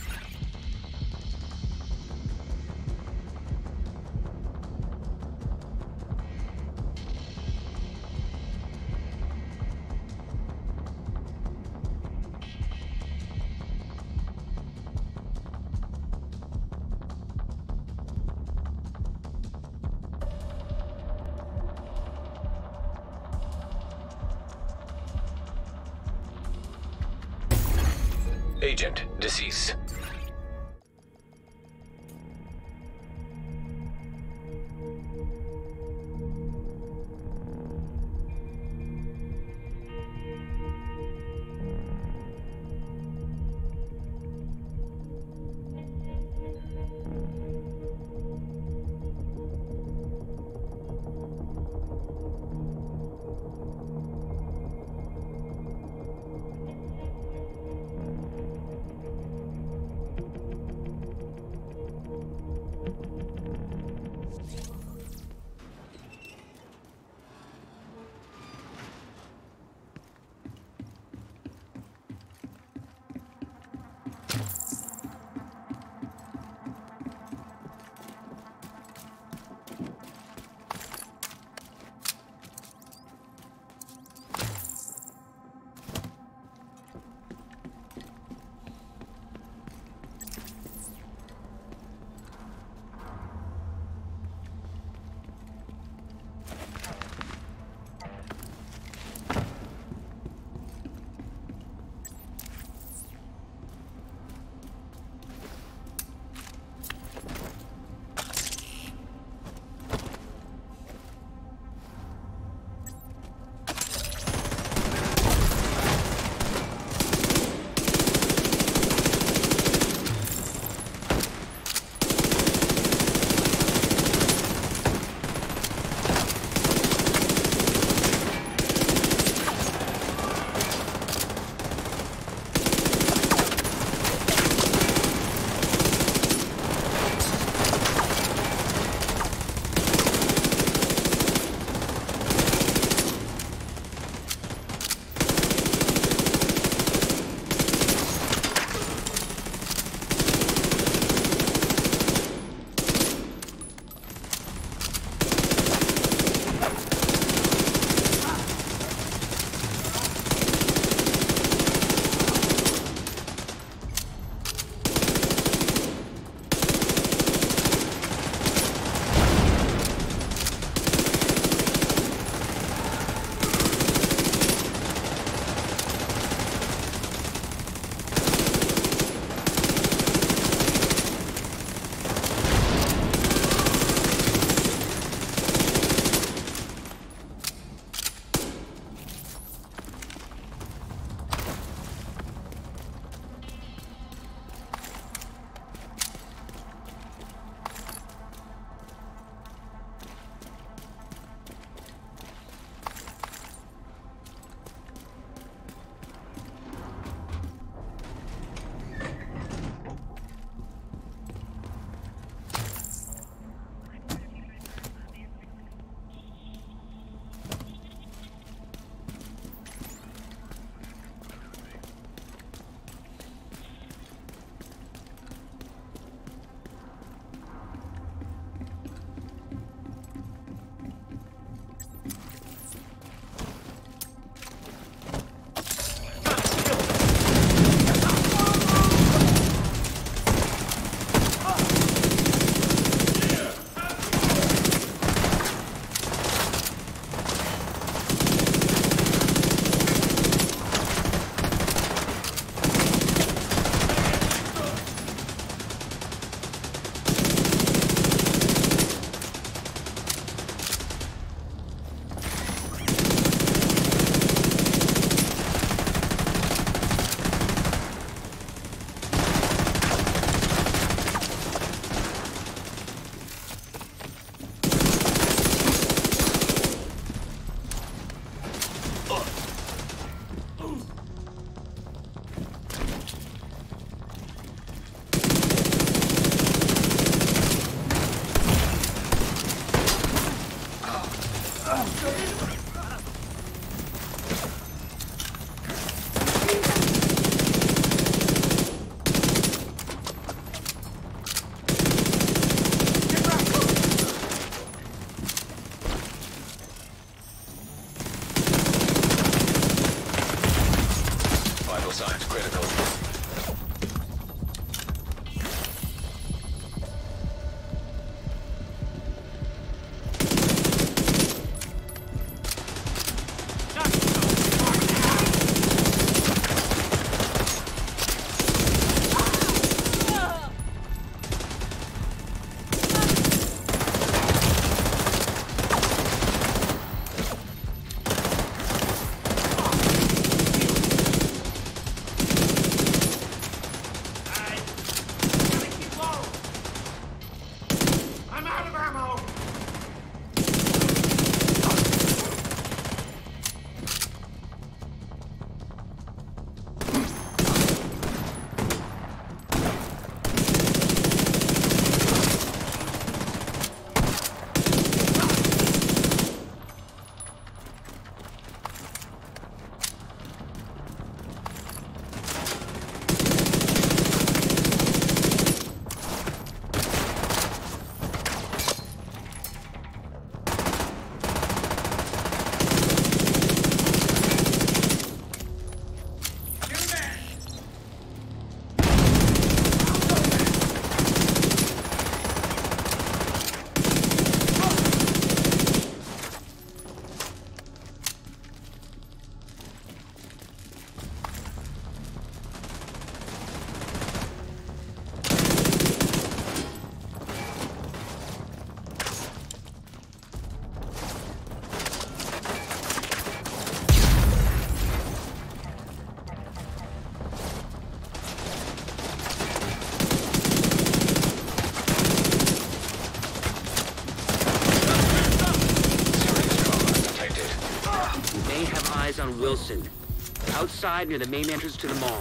Near the main entrance to the mall.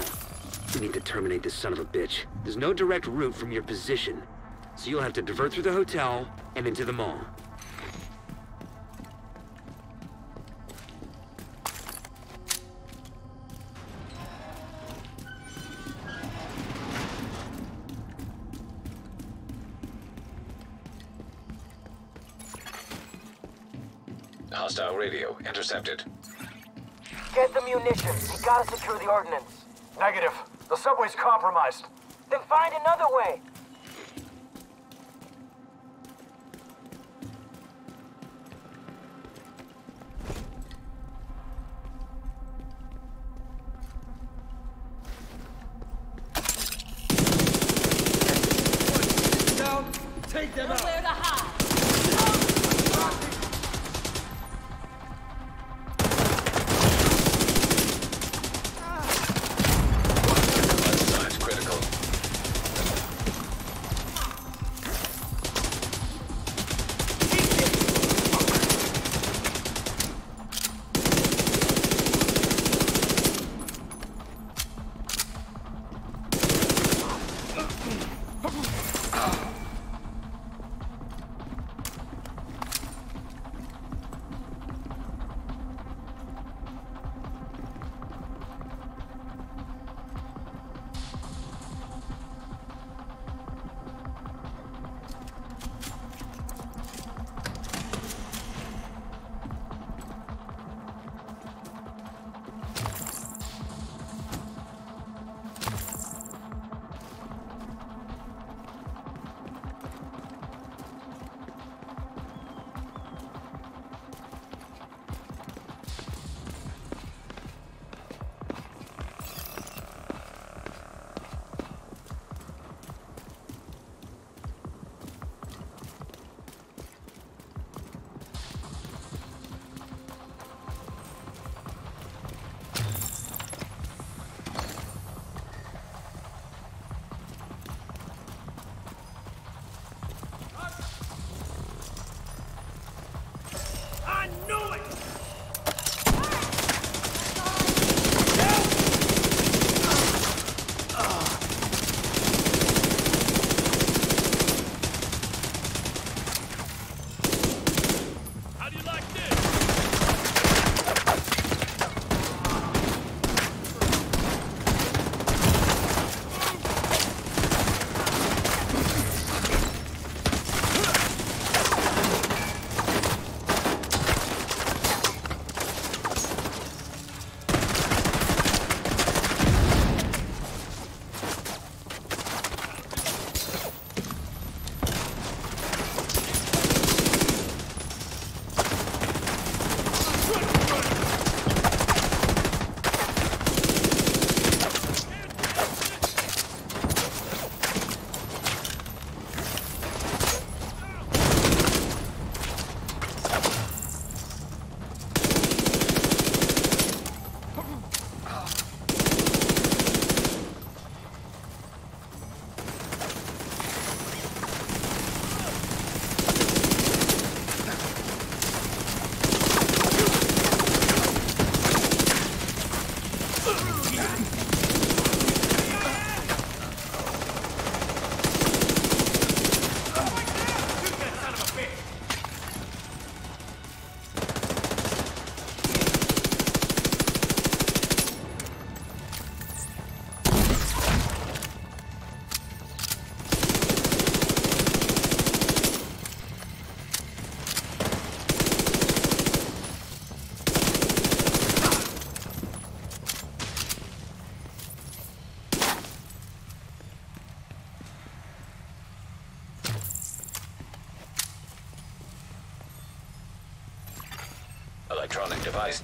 We need to terminate this son of a bitch. There's no direct route from your position. So you'll have to divert through the hotel and into the mall. Ordnance. Negative. The subway's compromised.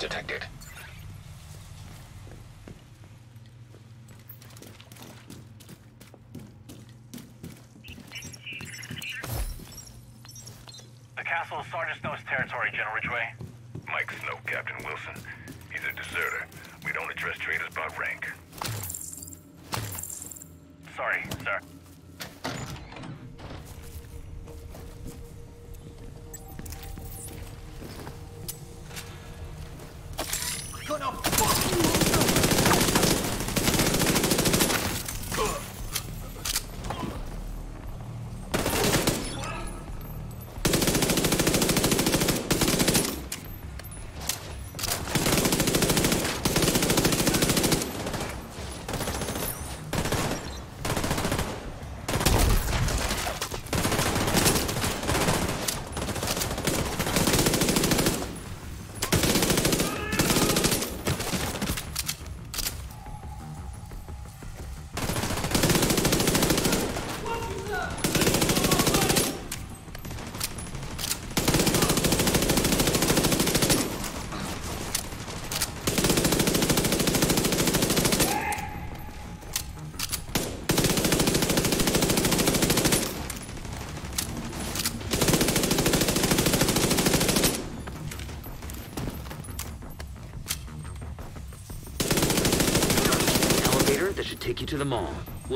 Detected.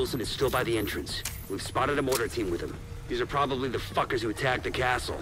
Wilson is still by the entrance. We've spotted a mortar team with him. These are probably the fuckers who attacked the castle.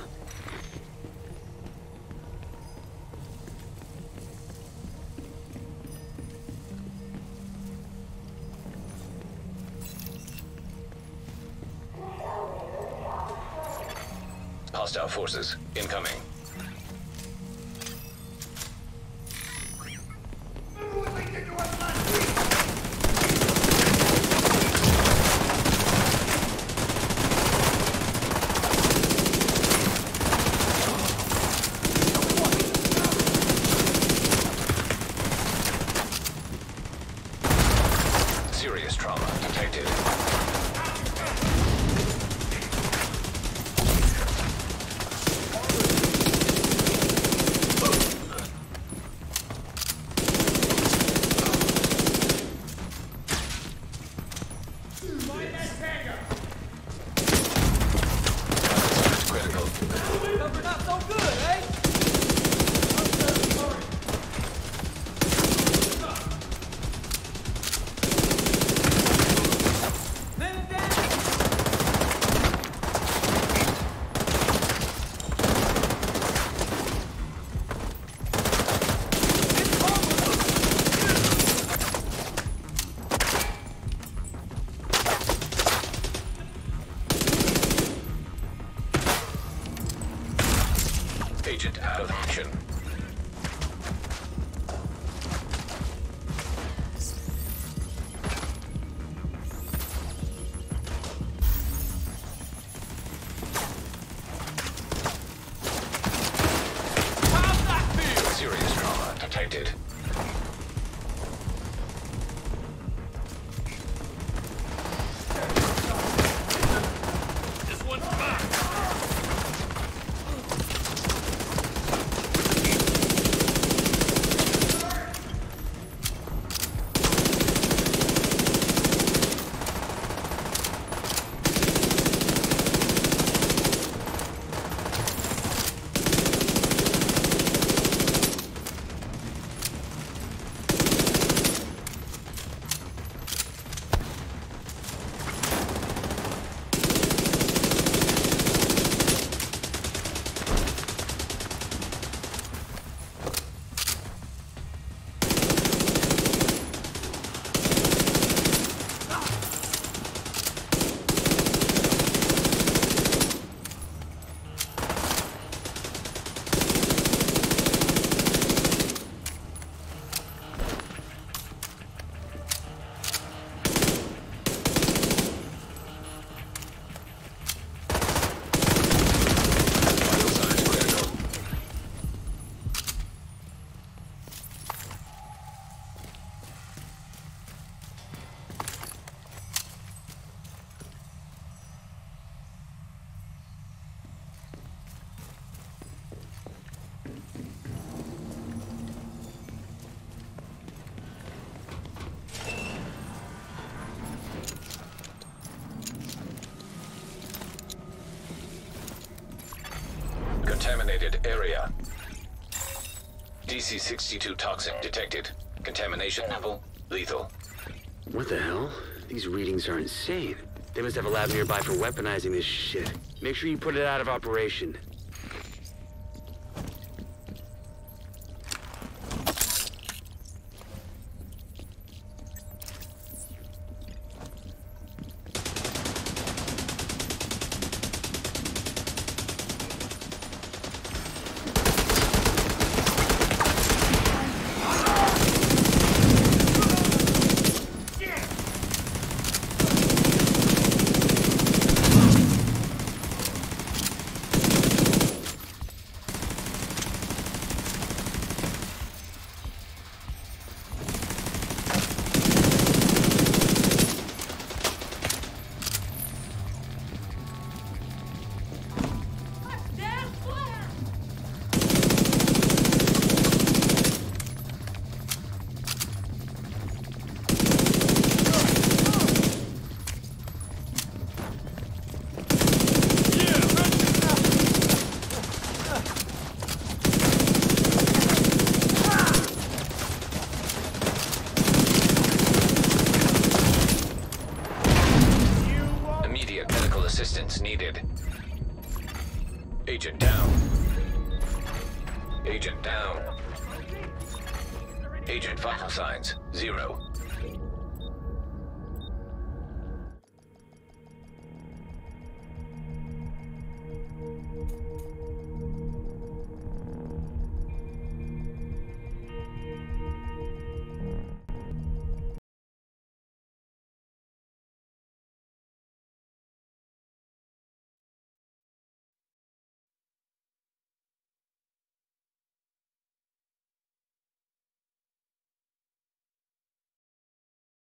DC-62 toxic detected. Contamination level lethal. What the hell? These readings are insane. They must have a lab nearby for weaponizing this shit. Make sure you put it out of operation.